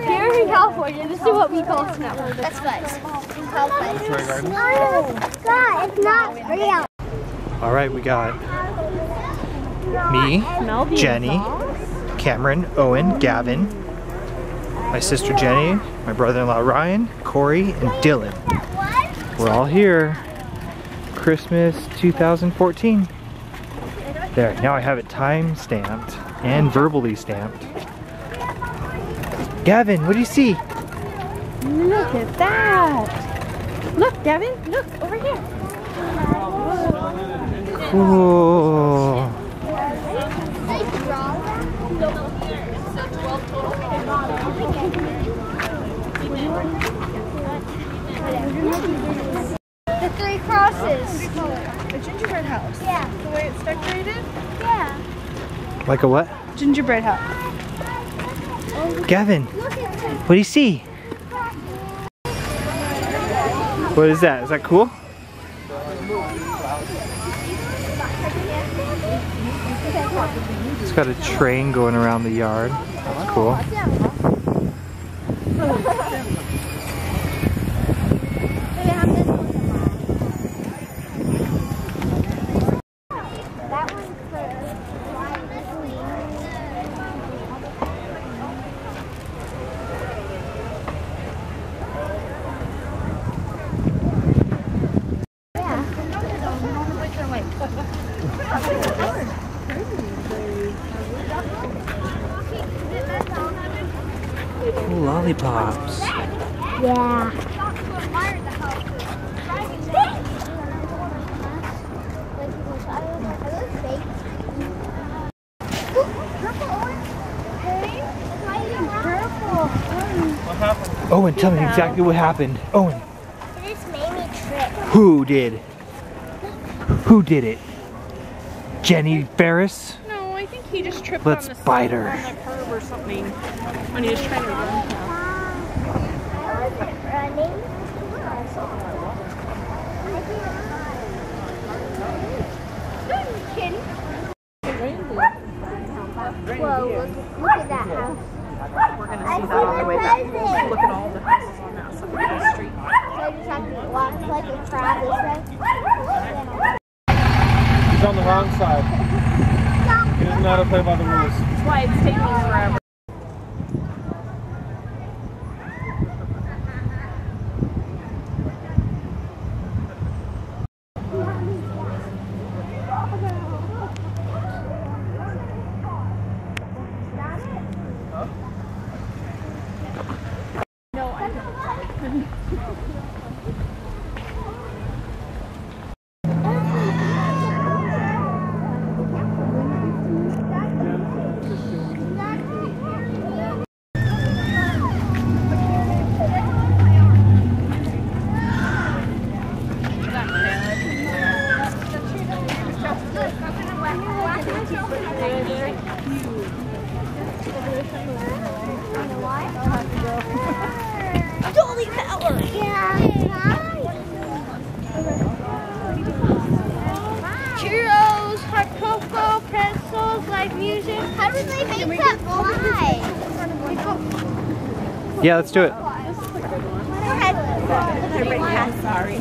Here in California, this is what we call snow. That's fudge. Called fudge. No, God, it's not real.
All right, we got me, Jenny, Cameron, Owen, Gavin, my sister Jenny, my brother-in-law Ryan, Corey, and Dylan. We're all here. Christmas 2014. There, now I have it time stamped and verbally stamped. Gavin, what do you see?
Look at that. Look, Gavin, look over here.
Cool.
The three crosses.
A gingerbread house.
Yeah.
The way it's decorated?
Yeah.
Like a what?
Gingerbread house.
Gavin,
Look at this.
what do you see? What is that? Is that cool? It's got a train going around the yard. That's cool.
That one's
Cool lollipops.
Yeah.
Owen, tell me exactly what happened. Owen,
This made me trip.
who did? Who did it? Jenny Ferris?
No, I think he just tripped
Let's
on the
bite her.
on the curb or something when he was trying to run.
I wasn't running. Whoa, look, look at that house.
See that on the way back. Look at all the houses on that side of the street.
So I just have to walk like a crab this way.
He's on the wrong side. He doesn't know how to play by the rules.
That's why it's taking forever.
Yeah,
let's do it.
Go ahead.
Sorry.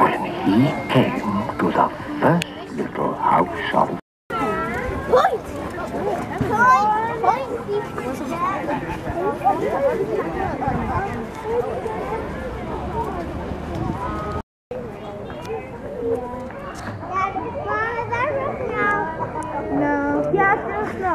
When he came to the first little house of
Point. Point. No. Yes, there's no.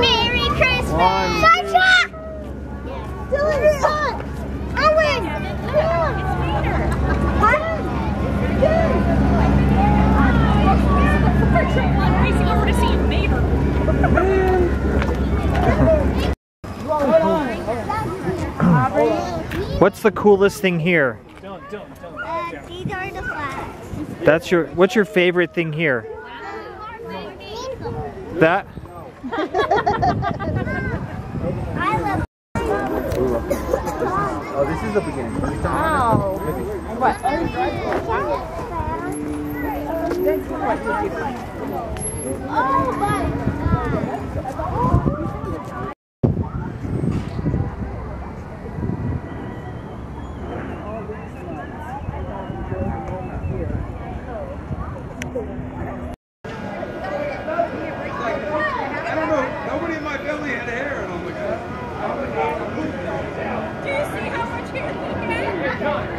Merry Christmas! Sunshine! Dylan's son! Owen!
Racing over to see Mater.
What's the coolest thing here? Don't, don't, don't.
Uh, these are the flags.
That's your. What's your favorite thing here? That.
I love
Oh, this is the beginning.
Oh, but.
I don't know. Nobody in my family had hair, and I'm like,
Do you see how much hair they get?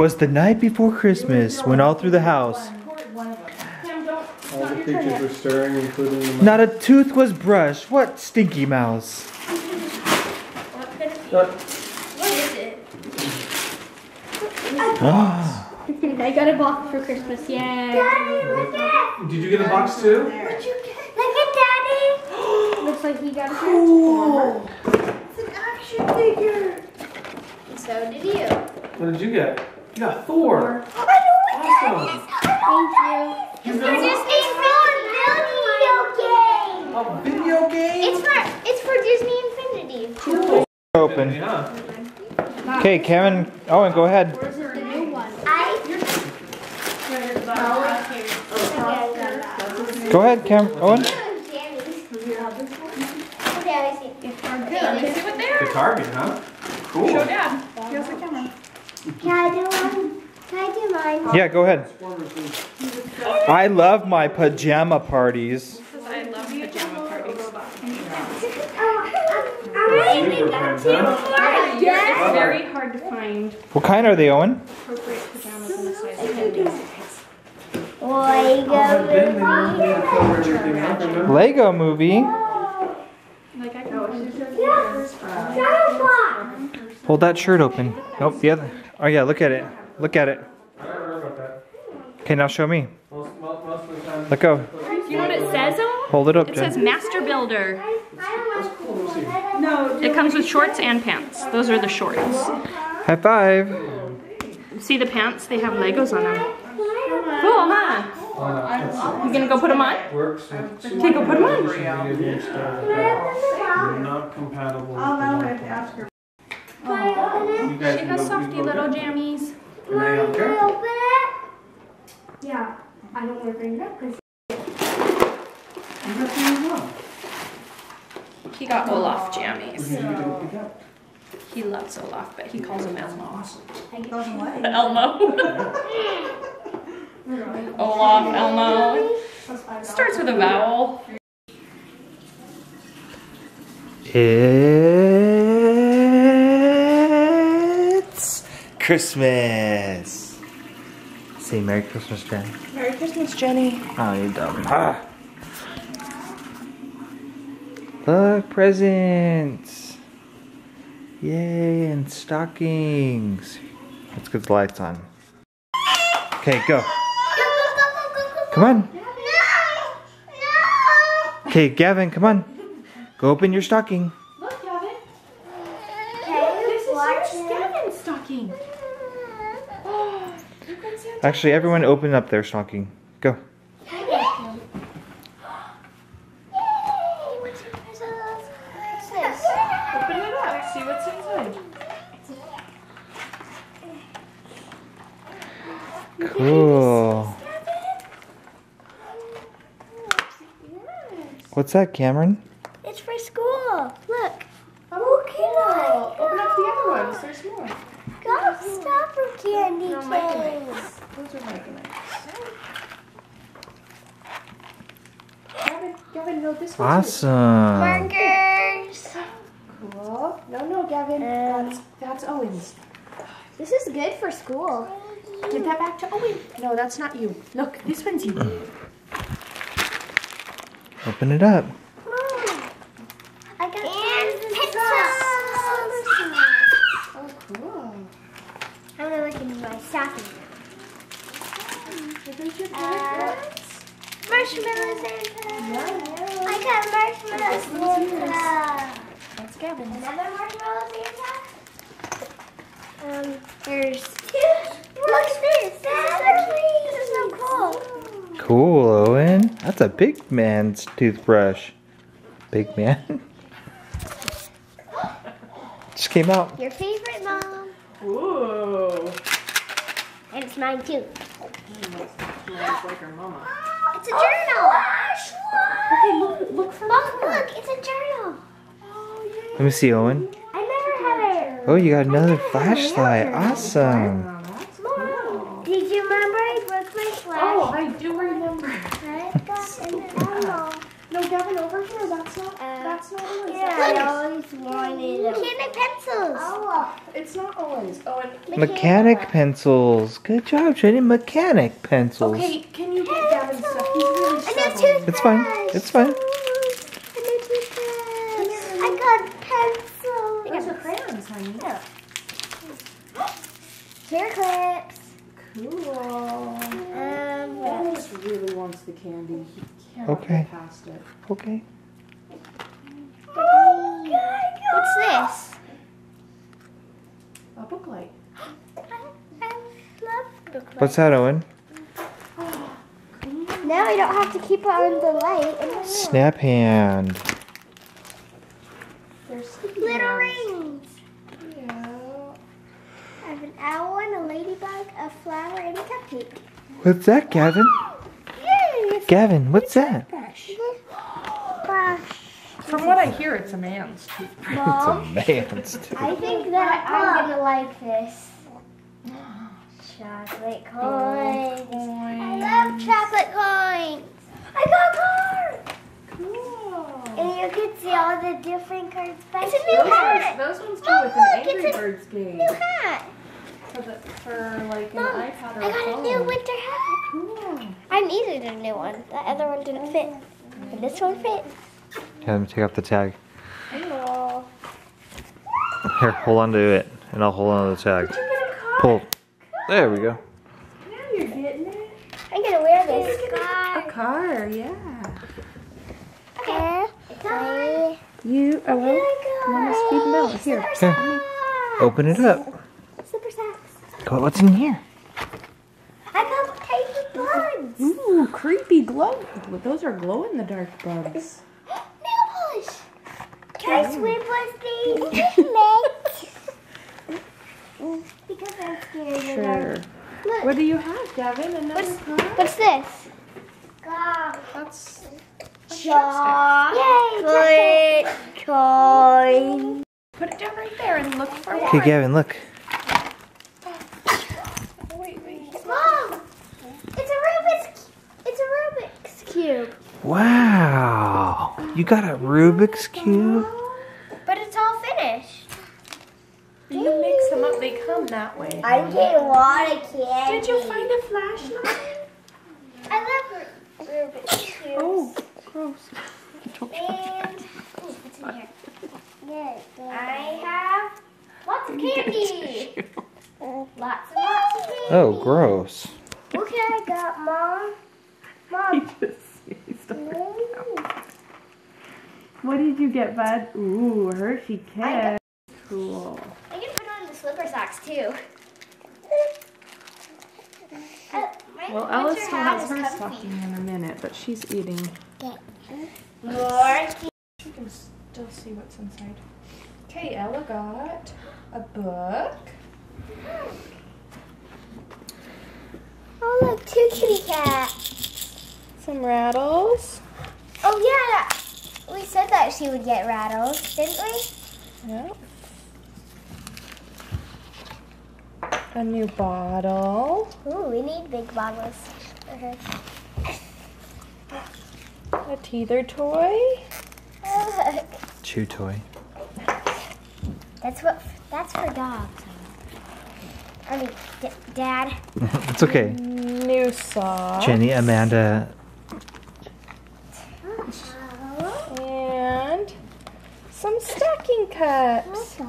Twas the night before Christmas when all through the house
all the creatures were stirring, including the
not a tooth was brushed. What stinky mouse? Ah,
I got a box for Christmas, yay.
Daddy, look at
Did you get a box too? What'd you get?
Look at Daddy.
Looks like he got a Transformer.
It's an action figure.
And So did you.
What did you get? You got Thor.
I know what
Awesome.
Thank you. It's for Disney video game.
A video game?
It's for it's for Disney Infinity. Cool.
open.
Yeah.
Okay, Kevin. Owen, go ahead.
This is the new one.
I
Go ahead, Cam. Owen.
Okay, I see.
Let me see what they are.
The Target, huh? Cool.
Show Dad. Here's the camera.
Can I do one? Can I do mine?
Yeah, go ahead. I love my pajama parties.
I love pajama parties.
Super friends.
It's very hard to find
What kind are they, Owen?
appropriate pajamas in the size of Andy's.
Lego
Then they moved me to cover everything up, remember?
Lego movie. Oh.
Like I can
Hold that shirt open. Nope, the other. Oh yeah, look at it. Look at it.
I don't remember about that.
Okay, now show me. Let go.
You know what it says, Owen?
Hold it up,
It says Master Builder.
That's cool. Let me see.
It comes with shorts and pants. Those are the shorts.
High five.
See the pants? They have Legos on them. Cool, huh? You gonna go put them on?
Works. It's
Okay, go put them on.
You're not compatible.
I'll
with
allow
the
her to ask her.
You guys
She
can
has
go-
softy little
get-
jammies.
And they.
Open it.
Yeah. I don't want to bring it up because
He got Olaf
Who
jammies.
did you go pick up?
He loves Olaf, but he calls him Elmo.
what?
Elmo. Olaf, Elmo. Starts with a vowel.
It's Christmas. Say Merry Christmas, Jen.
Merry Christmas, Jenny.
Oh, you dumb. Ah. Look, presents. Yay, and stockings. Let's get the lights on. Okay, go. Come on. Okay, Gavin, come on. Go open your stocking.
Look, Gavin.
Okay,
This is
watch
your
it.
Stocking.
Actually, everyone open up their stocking. Go.
Open it up. See what's inside.
Cool. What's that, Cameron?
It's for school. Look.
Oh,
cool.
Open up the other ones. There's more.
Go stop for candy
No,
canes.
microwaves. Those are microwaves. Gavin, Gavin, no, this one's yours.
Awesome.
Markers.
Cool. No, no, Gavin. Um, that's, that's Owen's.
this is good for school.
Give that back to Owen. No, that's not you. Look, this one's you.
Open it up.
I got and pencils.
Oh, cool.
I'm gonna look in my stocking.
Are those your
Uh,
favorite
marshmallow Santa.
Yeah,
I got marshmallow Santa.
That's
Another marshmallow Santa. Um, there's two. Look at this. This is so clean. This is so cool.
Cool, Owen. That's a big man's toothbrush. Big man. Just came out.
Your favorite mom.
Ooh.
And it's mine too.
Smells like her mama.
It's a journal.
Okay, look, look for
Mom, look, it's a journal.
Let me see, Owen.
I never had it.
Oh, you got another flashlight. Awesome.
Mom, did you remember I broke my flash?
Oh, I do remember.
I got an animal.
No, Gavin, over here. That's not.
Uh,
that's not Owen's.
Yeah,
That's
I
Owen's.
always wanted them. Candy pencils. Oh,
It's not Owen's. Owen.
Mechanic pencils. Good job, Jenny. Mechanic pencils.
Okay, can you get Gavin's stuff? He's really
And a
struggling.
It's fine. It's fine.
And a toothbrush. I got pencils.
Those are crayons, honey.
Hair clips.
Cool.
Um, what
Owen just really wants the candy. He cannot
Okay.
get past it.
Okay.
What's this?
A book light.
I love book
What's that, Owen?
Now I don't have to keep on the light. in.
Snap hand.
There's
Little rings.
Yeah.
I have an owl and a ladybug, a flower, and a cupcake.
What's that, Gavin?
Yay!
Gavin, what's that?
brush. Brush.
From what I hear, it's a man's toothbrush.
Mom,
It's a man's tooth.
I think that I'm gonna like this. Chocolate coins. I love chocolate coins. I got cards.
Cool.
And you can see all the different cards. It's a
Those
new
ones,
hat.
those ones
Oh,
go with
look,
an Angry Birds game.
New hat.
For, the, for like an
Mom,
iPad or
I got a
phone.
new winter hat.
Cool.
I needed a new one. The other one didn't fit. But this one fit.
Yeah, let me take off the tag.
Hello.
Here, hold on to it, and I'll hold on to the tag. Pull. There we go.
Now you're getting it.
I'm gonna wear this.
A car, yeah.
Okay. Bye.
You, oh, well, you want to speed them out? Here.
Here. Open it up.
Super
What's in here?
I got tiny bugs.
Ooh, creepy glow. Those are glow in the dark bugs.
Nail polish. Can I swim with these? Mate. because I'm scared of
Sure.
Look.
What do you have, Gavin? Another
What's,
purse?
what's this?
That's
Chocolate toy.
put it down right there and look for
Okay. Gavin, look.
Wait, wait.
Mom, it's a Rubik's. It's a Rubik's cube.
Wow. You got a Rubik's Cube?
But it's all finished.
You mix them up, they come that way.
I get a lot of candy.
Did you find a flashlight?
I love Rubik's cubes.
Oh, gross.
And ooh, what's in here? I have lots of candy. Lots and lots of candy.
Oh, gross.
Look what I got, Mom. Mom.
What did you get, bud? Ooh, Hershey Kiss. Cool.
I can put on the slipper socks too. Uh,
Well, Ella still has her
comfy.
stocking in a minute, but she's eating.
More.
You can still see what's inside. Okay, Ella got a book.
Oh, look, two kitty cats.
Some rattles.
Oh, yeah. We said that she would get rattles, didn't we?
Yep. A new bottle.
Ooh, we need big bottles for her.
A teether toy.
Look.
Chew toy.
That's what. That's for dogs. I mean, d- Dad.
it's okay.
New socks.
Jenny, Amanda,
And some stocking cups.
Yay!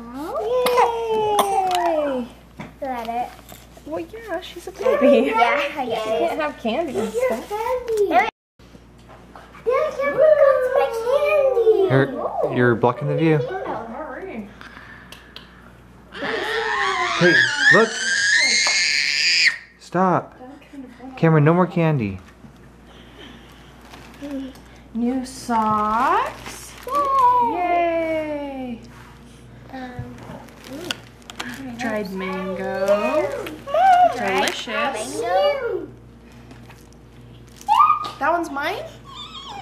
Yay!
Is that it?
Well, yeah, she's a baby.
Yeah, I
She
guess it
can't have candy and stuff.
Dad, I can't look my candy.
you're, oh. you're blocking the view. Oh, hey, look. Stop. Cameron, no more candy.
New socks. Dried mango. Delicious. That one's mine?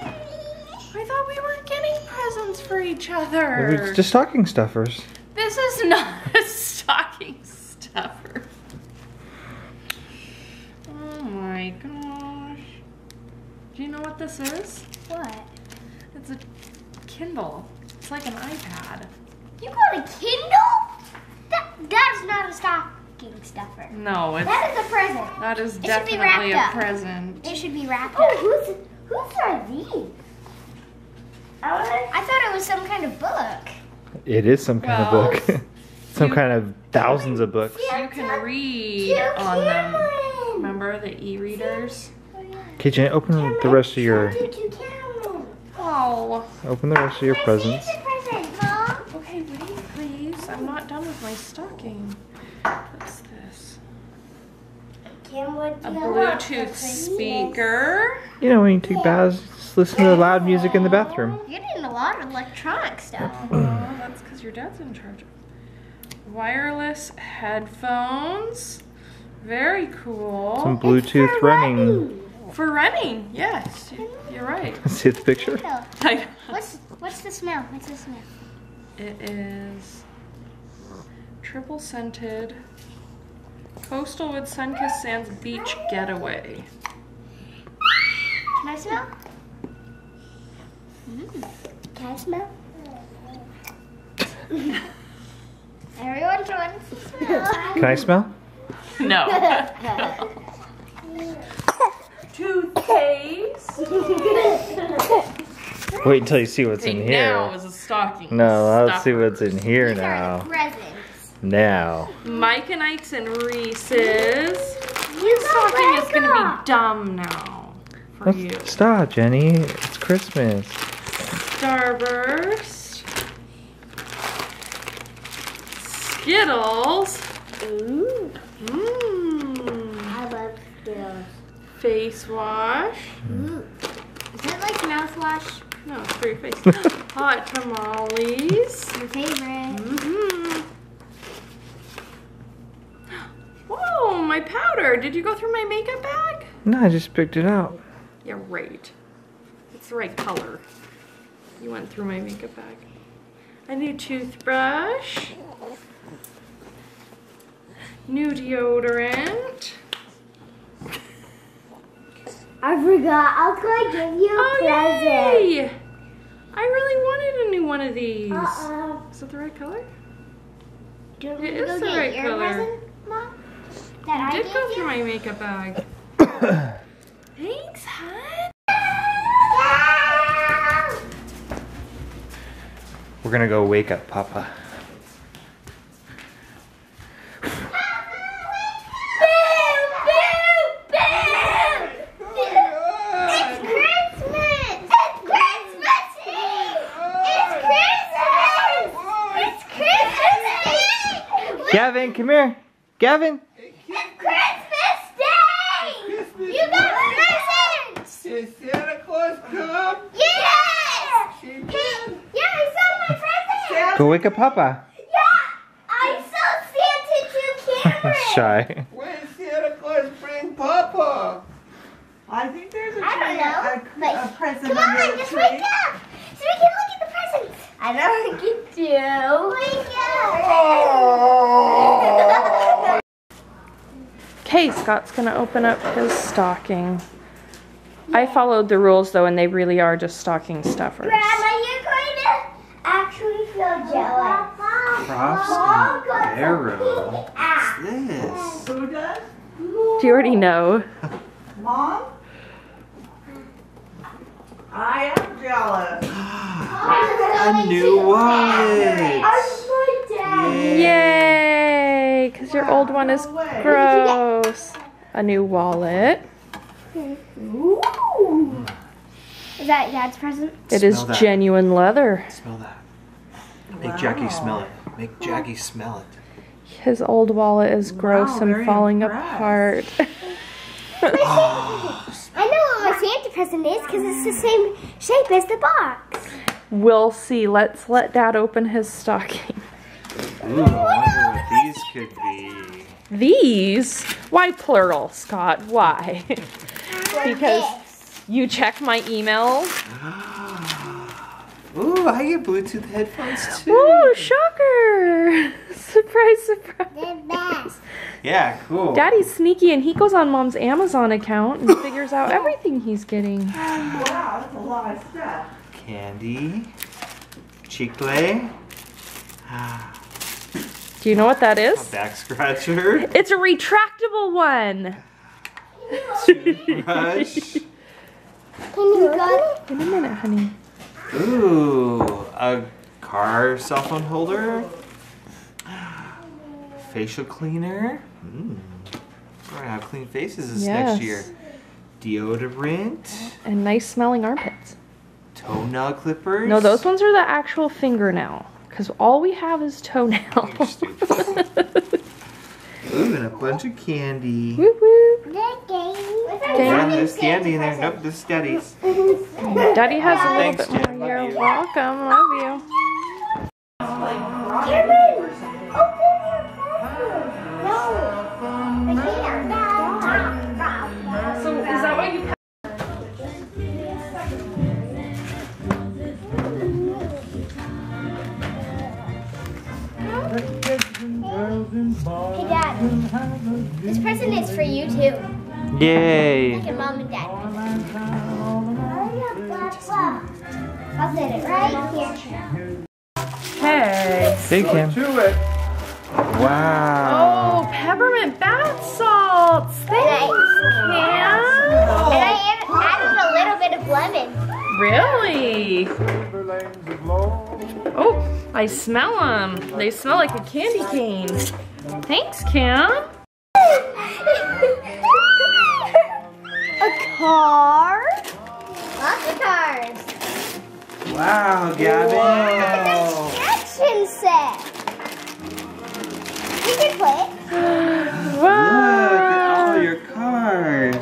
I thought we were getting presents for each other.
We're just stocking stuffers.
This is not a stocking stuffer. Oh my gosh. Do you know what this is?
What?
It's a Kindle. It's like an iPad.
You got a Kindle? That that is not a stocking stuffer.
No, it's
That is a present.
That is
It
definitely a
up.
present.
It should be wrapped oh, up. whose whose are these? I thought it was some kind of book.
It is some kind
Well,
of book. some kind of thousands of books.
You can read on them. Remember the e-readers?
Oh, okay, Jenny, open the rest of your
Oh.
open the rest of your presents.
present, Mom.
Okay, wait, please. I'm not done with my stocking. What's this?
Kim, what
A
do you
Bluetooth
Christmas?
speaker.
You know, when you take baths, just listen to the loud music in the bathroom.
You're getting a lot of electronic stuff.
Oh, that's because your dad's in charge. Wireless headphones. Very cool.
Some Bluetooth running.
For running, yes. you- You're right.
See the picture?
What's what's the smell? What's the smell?
It is triple scented Coastal with Sunkissed Sands Beach Getaway.
Can I smell? Mm. Can I smell? Everyone wants to smell.
Can I smell?
No. Toothpaste.
Wait until you see what's
See,
in here.
now
here.
is a stocking.
No, let's see what's in here
These are
now.
Presents.
Now.
Mike and Ike's and Reese's.
You
Stocking is gonna be dumb now for.
Let's stop, Jenny. It's Christmas.
Starburst. Skittles. Ooh. Mmm.
I love Skittles.
Face wash.
Ooh. Is that like mouthwash?
No, it's for your face. Hot tamales.
Your favorite.
Mm-hmm. Whoa, my powder. Did you go through my makeup bag?
No, I just picked it out.
Yeah, right. It's the right color. You went through my makeup bag. A new toothbrush. New deodorant.
I forgot. I was going to give you a
Oh,
present.
yay! I really wanted a new one of these.
Uh-oh.
Is it the right color?
Do you want
It
me to go
the
get
right
your
color.
present, Mom?
I
That I
did
gave
go
you?
through my makeup bag. Thanks, hon.
We're gonna go wake up Papa.
It's Christmas! It's Christmas Eve! It's Christmas! It's Christmas Eve!
Gavin, come here. Gavin.
It's Christmas Day! You got presents!
Did Santa Claus come?
Yes! He, yeah, I saw my present!
Go wake up Papa.
Yeah! I saw Santa to Cameron!
Shy.
When did Santa Claus bring Papa?
I think there's a,
I don't know,
a,
but
a present
Come on, just
tree.
wake up! So we can look at the presents! I know we can do. Wake up!
Okay, Scott's gonna open up his stocking. I followed the rules though, and they really are just stocking stuffers.
Grandma, you're going to actually feel jealous.
Cross and arrow.
Ah.
This.
Do you already know?
Mom? I am jealous.
A new wallet.
Oh, my dad.
Yay! Because your old one is gross. A new wallet.
Ooh. Is that Dad's present?
It is
Smell that.
genuine leather.
Smell that. Make Jackie smell it. Make Jackie smell it.
His old wallet is gross
Wow,
and falling
impressed.
apart. Ah.
I know what my Santa present is because it's the same shape as the box.
we'll see. Let's let Dad open his stocking.
Ooh, I wonder what these could be.
These? Why plural, Scott? Why? because
This.
you check my emails.
Ooh, I get Bluetooth headphones too.
Ooh, shocker! surprise, surprise.
Yeah, cool.
Daddy's sneaky and he goes on mom's Amazon account and figures out everything he's getting.
Wow, that's a lot of stuff.
Candy. Chicle.
Do you know what that is?
A back scratcher.
It's a retractable one.
Toothbrush.
Can you go?
In a minute, honey.
Ooh, a car cell phone holder. Facial cleaner. Mm. We're gonna have clean faces this next year. Deodorant.
And nice smelling armpits.
Toenail clippers.
No, those ones are the actual fingernail. Because all we have is toenail.
You're stupid. Ooh, and a bunch of candy.
woo woo.
The game.
Yeah, there's candy in there. Nope, this is Daddy's.
Daddy has a little
Thanks,
bit
Jen.
more.
Love
You're
you.
welcome. Love you.
Cameron, open your present. No. Hey, Dad. This present is for you too.
Yay.
Like your mom and dad. I'll set it right here.
Hey.
Hey, Kim.
To it.
Wow.
Oh, peppermint bath salts. Thanks,
And I added a little bit of lemon.
Cam. Really? Oh, I smell them. They smell like a candy cane. Thanks, Kim.
a car. Lots of cars.
Wow, Gavin.
Action set. You can play it.
Wow.
together.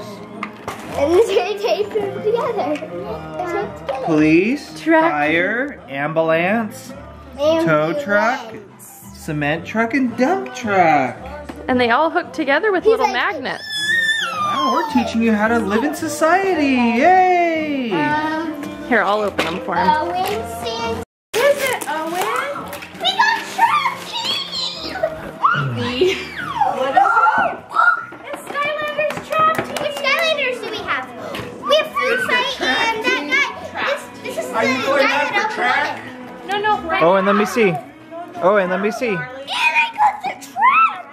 They're taped together.
Police,
Truck.
fire, ambulance,
And
tow truck, cement truck, and dump truck.
And they all hook together with
He's
little
like-
magnets.
Wow, we're teaching you how to live in society. Yay!
Um,
Here, I'll open them for him.
Are you going
guy
out
that
for track?
No, no, right
Oh, and let me see. Oh, and let me see.
wanted. And I got the trap!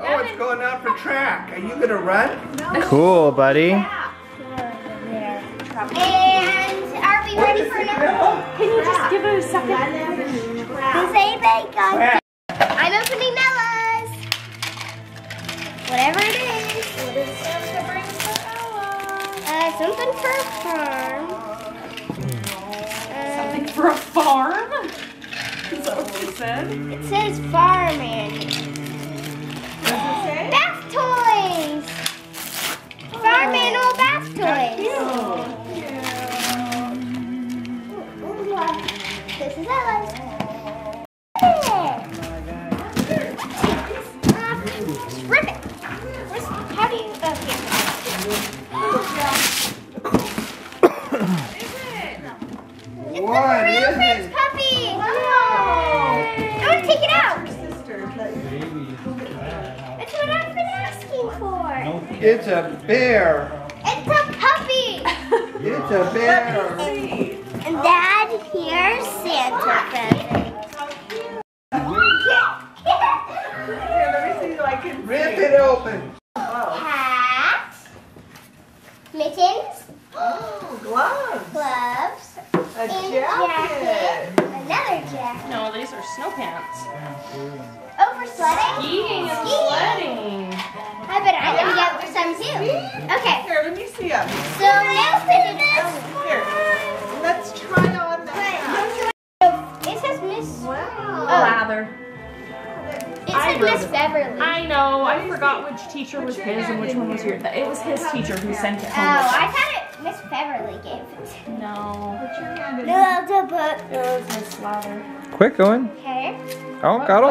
Oh, it's going out for track. Are you gonna run? Cool, buddy.
And are we ready for another?
Can you just give it a second?
Does anybody got I'm opening Nella's. Whatever it is.
What does Santa bring for Ella?
Uh, something for a
said?
it says farm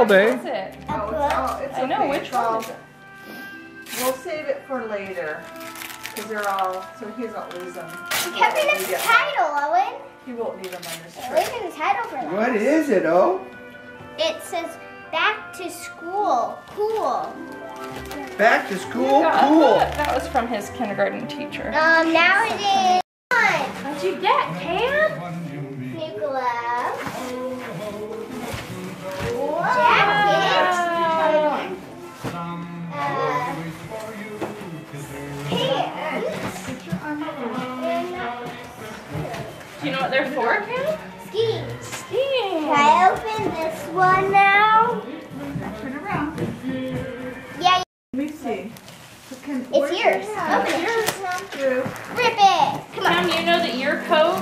all day.
was it?
A
Oh, it's,
book.
all, it's
I know. Which
It's
one is?
We'll save it for later. Because they're all, so he doesn't lose them.
You kept in its title, Owen.
He won't need them on this trip.
Leave in the title for that.
What is it, oh?
It says back to school. Cool.
Back to school?
Yeah,
Cool.
That was from his kindergarten teacher.
Um, now it is one.
What'd you get, Cam?
Jacket. Uh, pants.
Do you know what they're for, Cam?
skiing.
Skiing.
Can I open this one now?
Turn around.
Yeah,
Let me see. Can,
it's yours.
your?
Open it.
Come.
Rip it. Come
Cam,
on.
you know that your coat,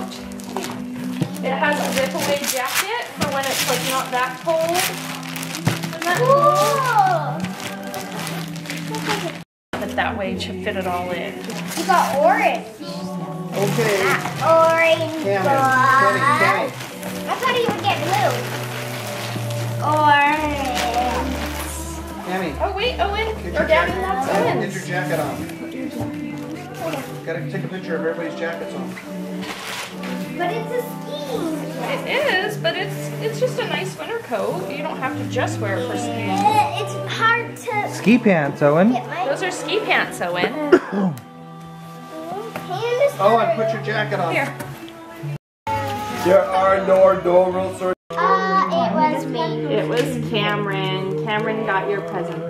it has a zip away jacket for when it's like not that cold. Isn't that
Cool.
It that way to fit it all in.
You got orange.
Okay.
Orange
Tammy,
gloves.
Tammy, Tammy.
I thought you would get blue. Orange.
Tammy,
Oh wait, Owen,
get
or
your
Daddy
jacket,
wants
uh, get your jacket on. Gotta take a picture of everybody's jackets on.
But it's a skiing.
It is, but it's it's just a nice winter coat. You don't have to just wear it for skiing.
Uh, It's hard to
Ski pants, Owen.
Those are ski pants, Owen.
hand.
Owen, put your jacket on.
Here.
There are no door rules or
Uh, it was me.
It was Cameron. Cameron got your present.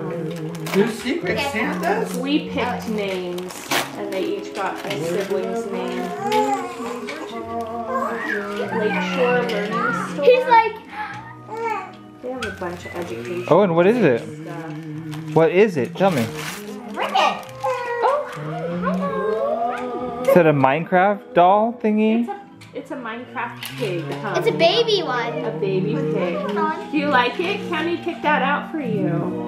Two secret Santas?
We picked names, and they each got a sibling's name. Lakeshore Learning Store.
He's like,
They have a bunch of education.
Owen, what is it?
stuff.
What is it? Tell me.
rip oh, it.
Is that a Minecraft doll thingy?
It's a, it's a Minecraft pig. Huh?
It's a baby one.
A baby pig. Do you like it? Cammy picked that out for you.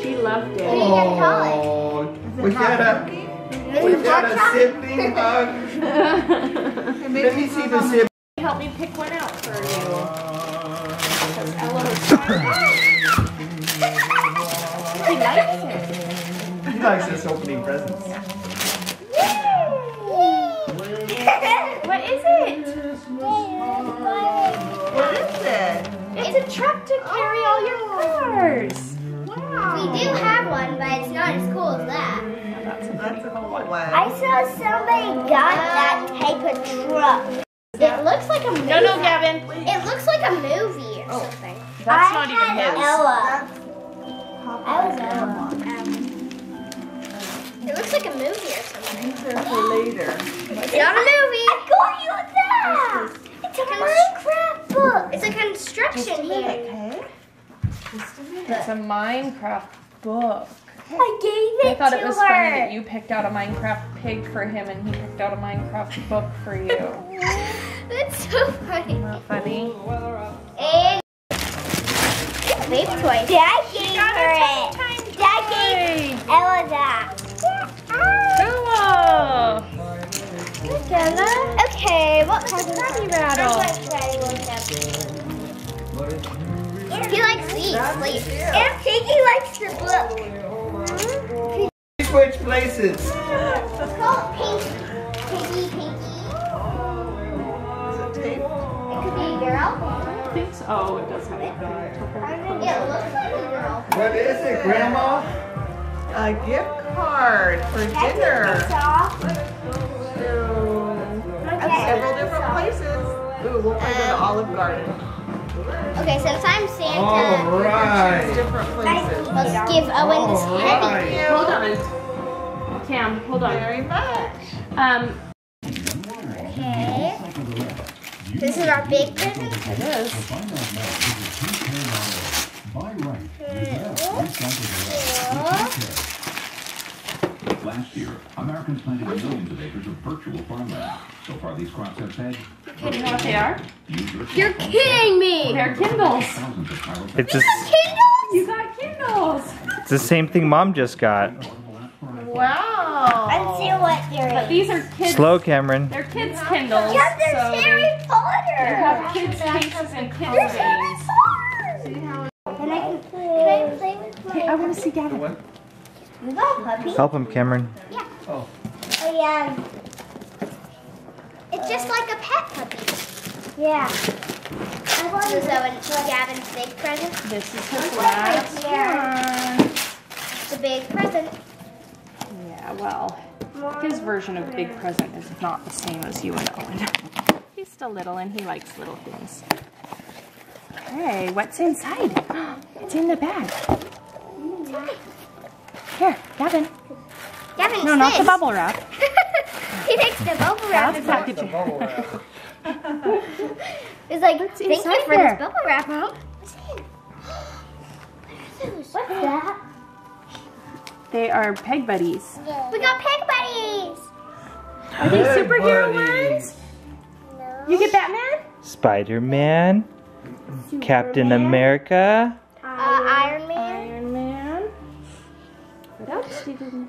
She loved
What are you
it.
gonna it?
Oh, was that a We've got a sibling hug. Let me see the sibling.
Help me pick one out for you. Because Ella was. He likes it.
He likes us opening presents.
What is it?
What is it?
It's a truck to carry all your cars.
We do have one, but it's not as cool as that.
That's a cool one.
I saw somebody got that type of truck. It looks like a movie.
No, no, Gavin.
It looks like a movie or something.
That's
I
not even
had
his.
Ella. I was Ella. Um, it looks like a movie or something.
For later.
It's not a movie. I got you that. It's a Minecraft book. It's a construction here.
Okay.
It's a Minecraft book.
I gave it
I thought
to
it was
her.
funny that you picked out a Minecraft pig for him and he picked out a Minecraft book for you.
That's so funny.
Not funny.
And baby toy. Dad gave her it. Dad gave Ella that.
Cool.
Look, Ella. Okay, what was the Krabby Rattle? He likes these. Sleep. And Piggy likes the book.
Switch places.
It's called Pinky. Piggy, Pinky.
Is it tape?
It could be a girl.
I think so. Oh, it does have a
It looks like a girl.
What is it, Grandma?
A gift card for dinner to several different places. Ooh, we'll probably go to Olive Garden.
Okay, since I'm Santa,
All right.
Different places.
let's give Owen this
All
teddy.
right.
Hold on. Cam, hold on.
Very much.
Um,
Okay. This is our big present.
it is.
Last year, Americans planted millions of acres of virtual farmland. So far, these crops have fed
You know what they are?
You're kidding me!
They're Kindles.
Thousands of pyrotechnics.
It's just,
Kindles?
You got Kindles.
it's the same thing Mom just got.
Wow.
Let's see what there
But these are kids.
Slow, Cameron.
They're kids Kindles.
Yeah, there's
so
Harry
they
Potter.
have kids cases and kids
There's Harry. Potter. And I can can I play with my...
I want to see Gavin.
You got puppy?
Help him, Cameron. Yeah.
Oh. oh yeah. It's just like a pet puppy. Yeah. I want to so Gavin's big present.
This is his
Right
last
here.
one.
The big present.
Yeah, well, his version of big present is not the same as you and Owen. He's still little and he likes little things. Okay, what's inside? It's in the bag. Here, Gavin.
Gavin,
No, not the bubble wrap.
he takes the bubble wrap.
That's not good.
It's like,
What's
thank you for
there?
this bubble wrap, Mom. What's in? What are those? What's that?
They are peg buddies.
We got peg buddies.
Are they superhero
buddies.
ones? You get Batman?
Spider-Man. Captain America.
Uh, Iron Man.
Iron Man. What else did you...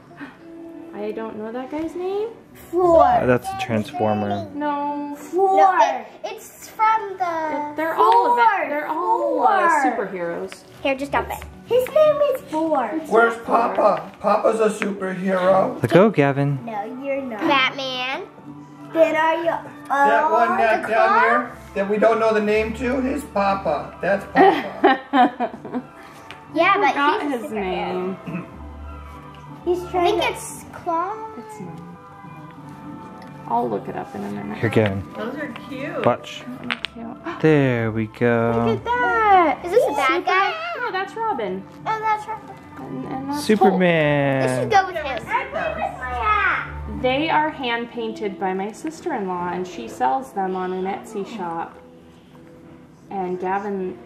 I don't know that guy's name.
Four.
Oh, that's a Transformer.
No.
Four. No, it, it's from the.
They're all of it. They're all uh, superheroes.
Here, just dump it. His name is Four.
Where's Papa? Papa's a superhero. Let go, Gavin.
No, you're not. Batman. Then are you?
That one
Oh,
that
the
down
car?
there that we don't know the name to, his Papa. That's Papa.
Yeah, but he's a
his
superhero.
name.
He's trying. I think it's Claw.
It's not. I'll look it up in a minute.
Here, Gavin.
Those are cute.
Watch.
Cute.
There we go.
Look at that.
Is this a bad guy?
No, that's Robin.
Oh, that's right.
And, and that's Hulk.
This should
Superman.
go with him. I play my hat.
They are hand painted by my sister-in-law, and she sells them on an Etsy shop. And Gavin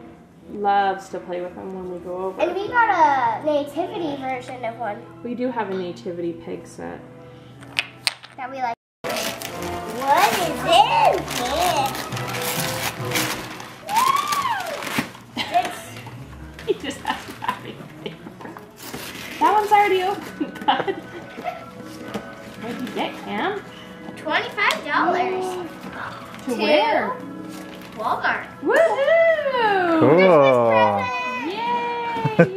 loves to play with them when we go over.
And we got a nativity version of one
We do have a nativity pig set.
that we like.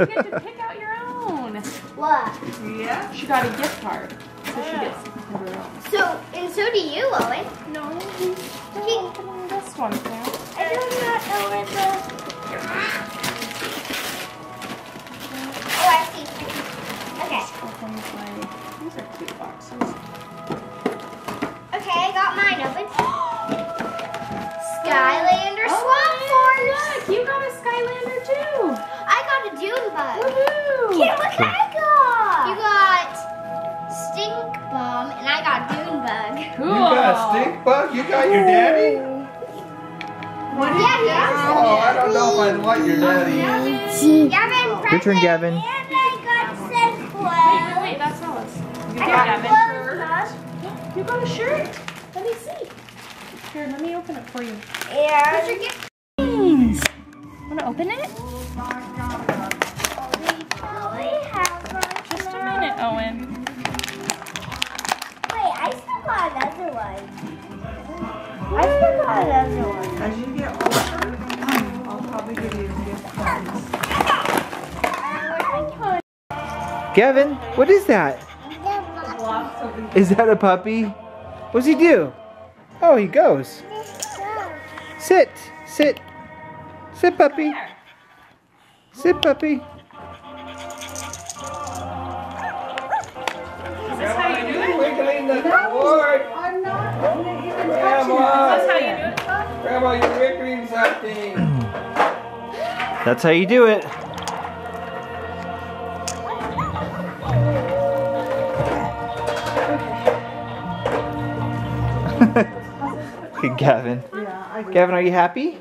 You get to pick out your own.
What?
Yeah. She got a gift card, so she gets to pick her own.
So and so do you, Owen. Know
if I want your um, daddy.
Gavin,
Your turn, Gavin.
And I got Seth
Wait, wait, wait, that's Alice. You
I
got
got
Gavin.
clothes.
You got a shirt? Let me see. Here, let me open it for you.
And
Gavin, what is that? Is that a puppy? What's he do? Oh, he goes. Sit, sit, sit, puppy. Sit, puppy.
Is this how you do it?
Wiggling the cord.
I'm not gonna even
Grandma.
Is this how you do it?
Grandma, you're wiggling something. That's how you do it. Hey, Gavin. Gavin, are you happy?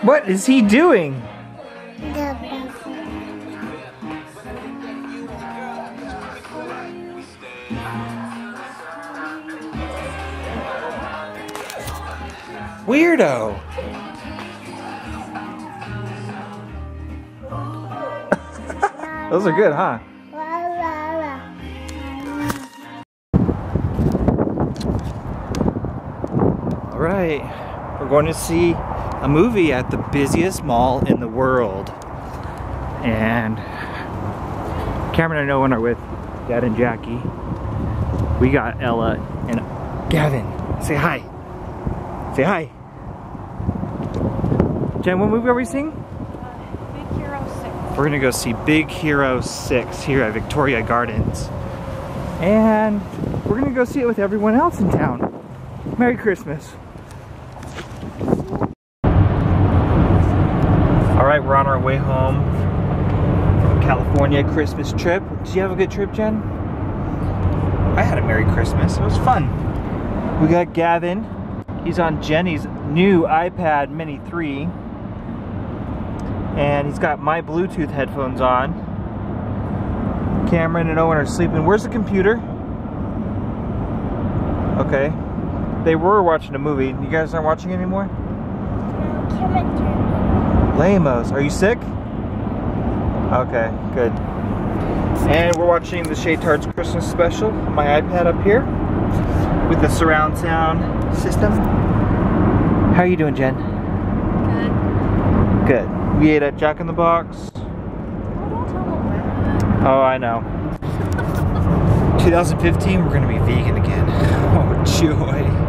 What is he doing? Weirdo. Those are good, huh? All right, we're going to see a movie at the busiest mall in the world. And Cameron and Owen are with Dad and Jackie. We got Ella and Gavin. Say hi. Say hi. Jen, what movie are we seeing?
Big Hero 6.
We're gonna go see Big Hero 6 here at Victoria Gardens. And we're gonna go see it with everyone else in town. Merry Christmas. All right, we're on our way home from California Christmas trip. Did you have a good trip, Jen? I had a Merry Christmas. It was fun. We got Gavin. He's on Jenny's new iPad Mini 3 and he's got my Bluetooth headphones on. Cameron and Owen are sleeping. Where's the computer? Okay. They were watching a movie. You guys aren't watching anymore? Lamos. Are you sick? Okay, good. And we're watching the Shaytards Christmas special on my iPad up here with the surround sound system. How are you doing, Jen? Good. Good. We ate at Jack in the Box. Oh, I know. 2015, we're gonna be vegan again. Oh, joy.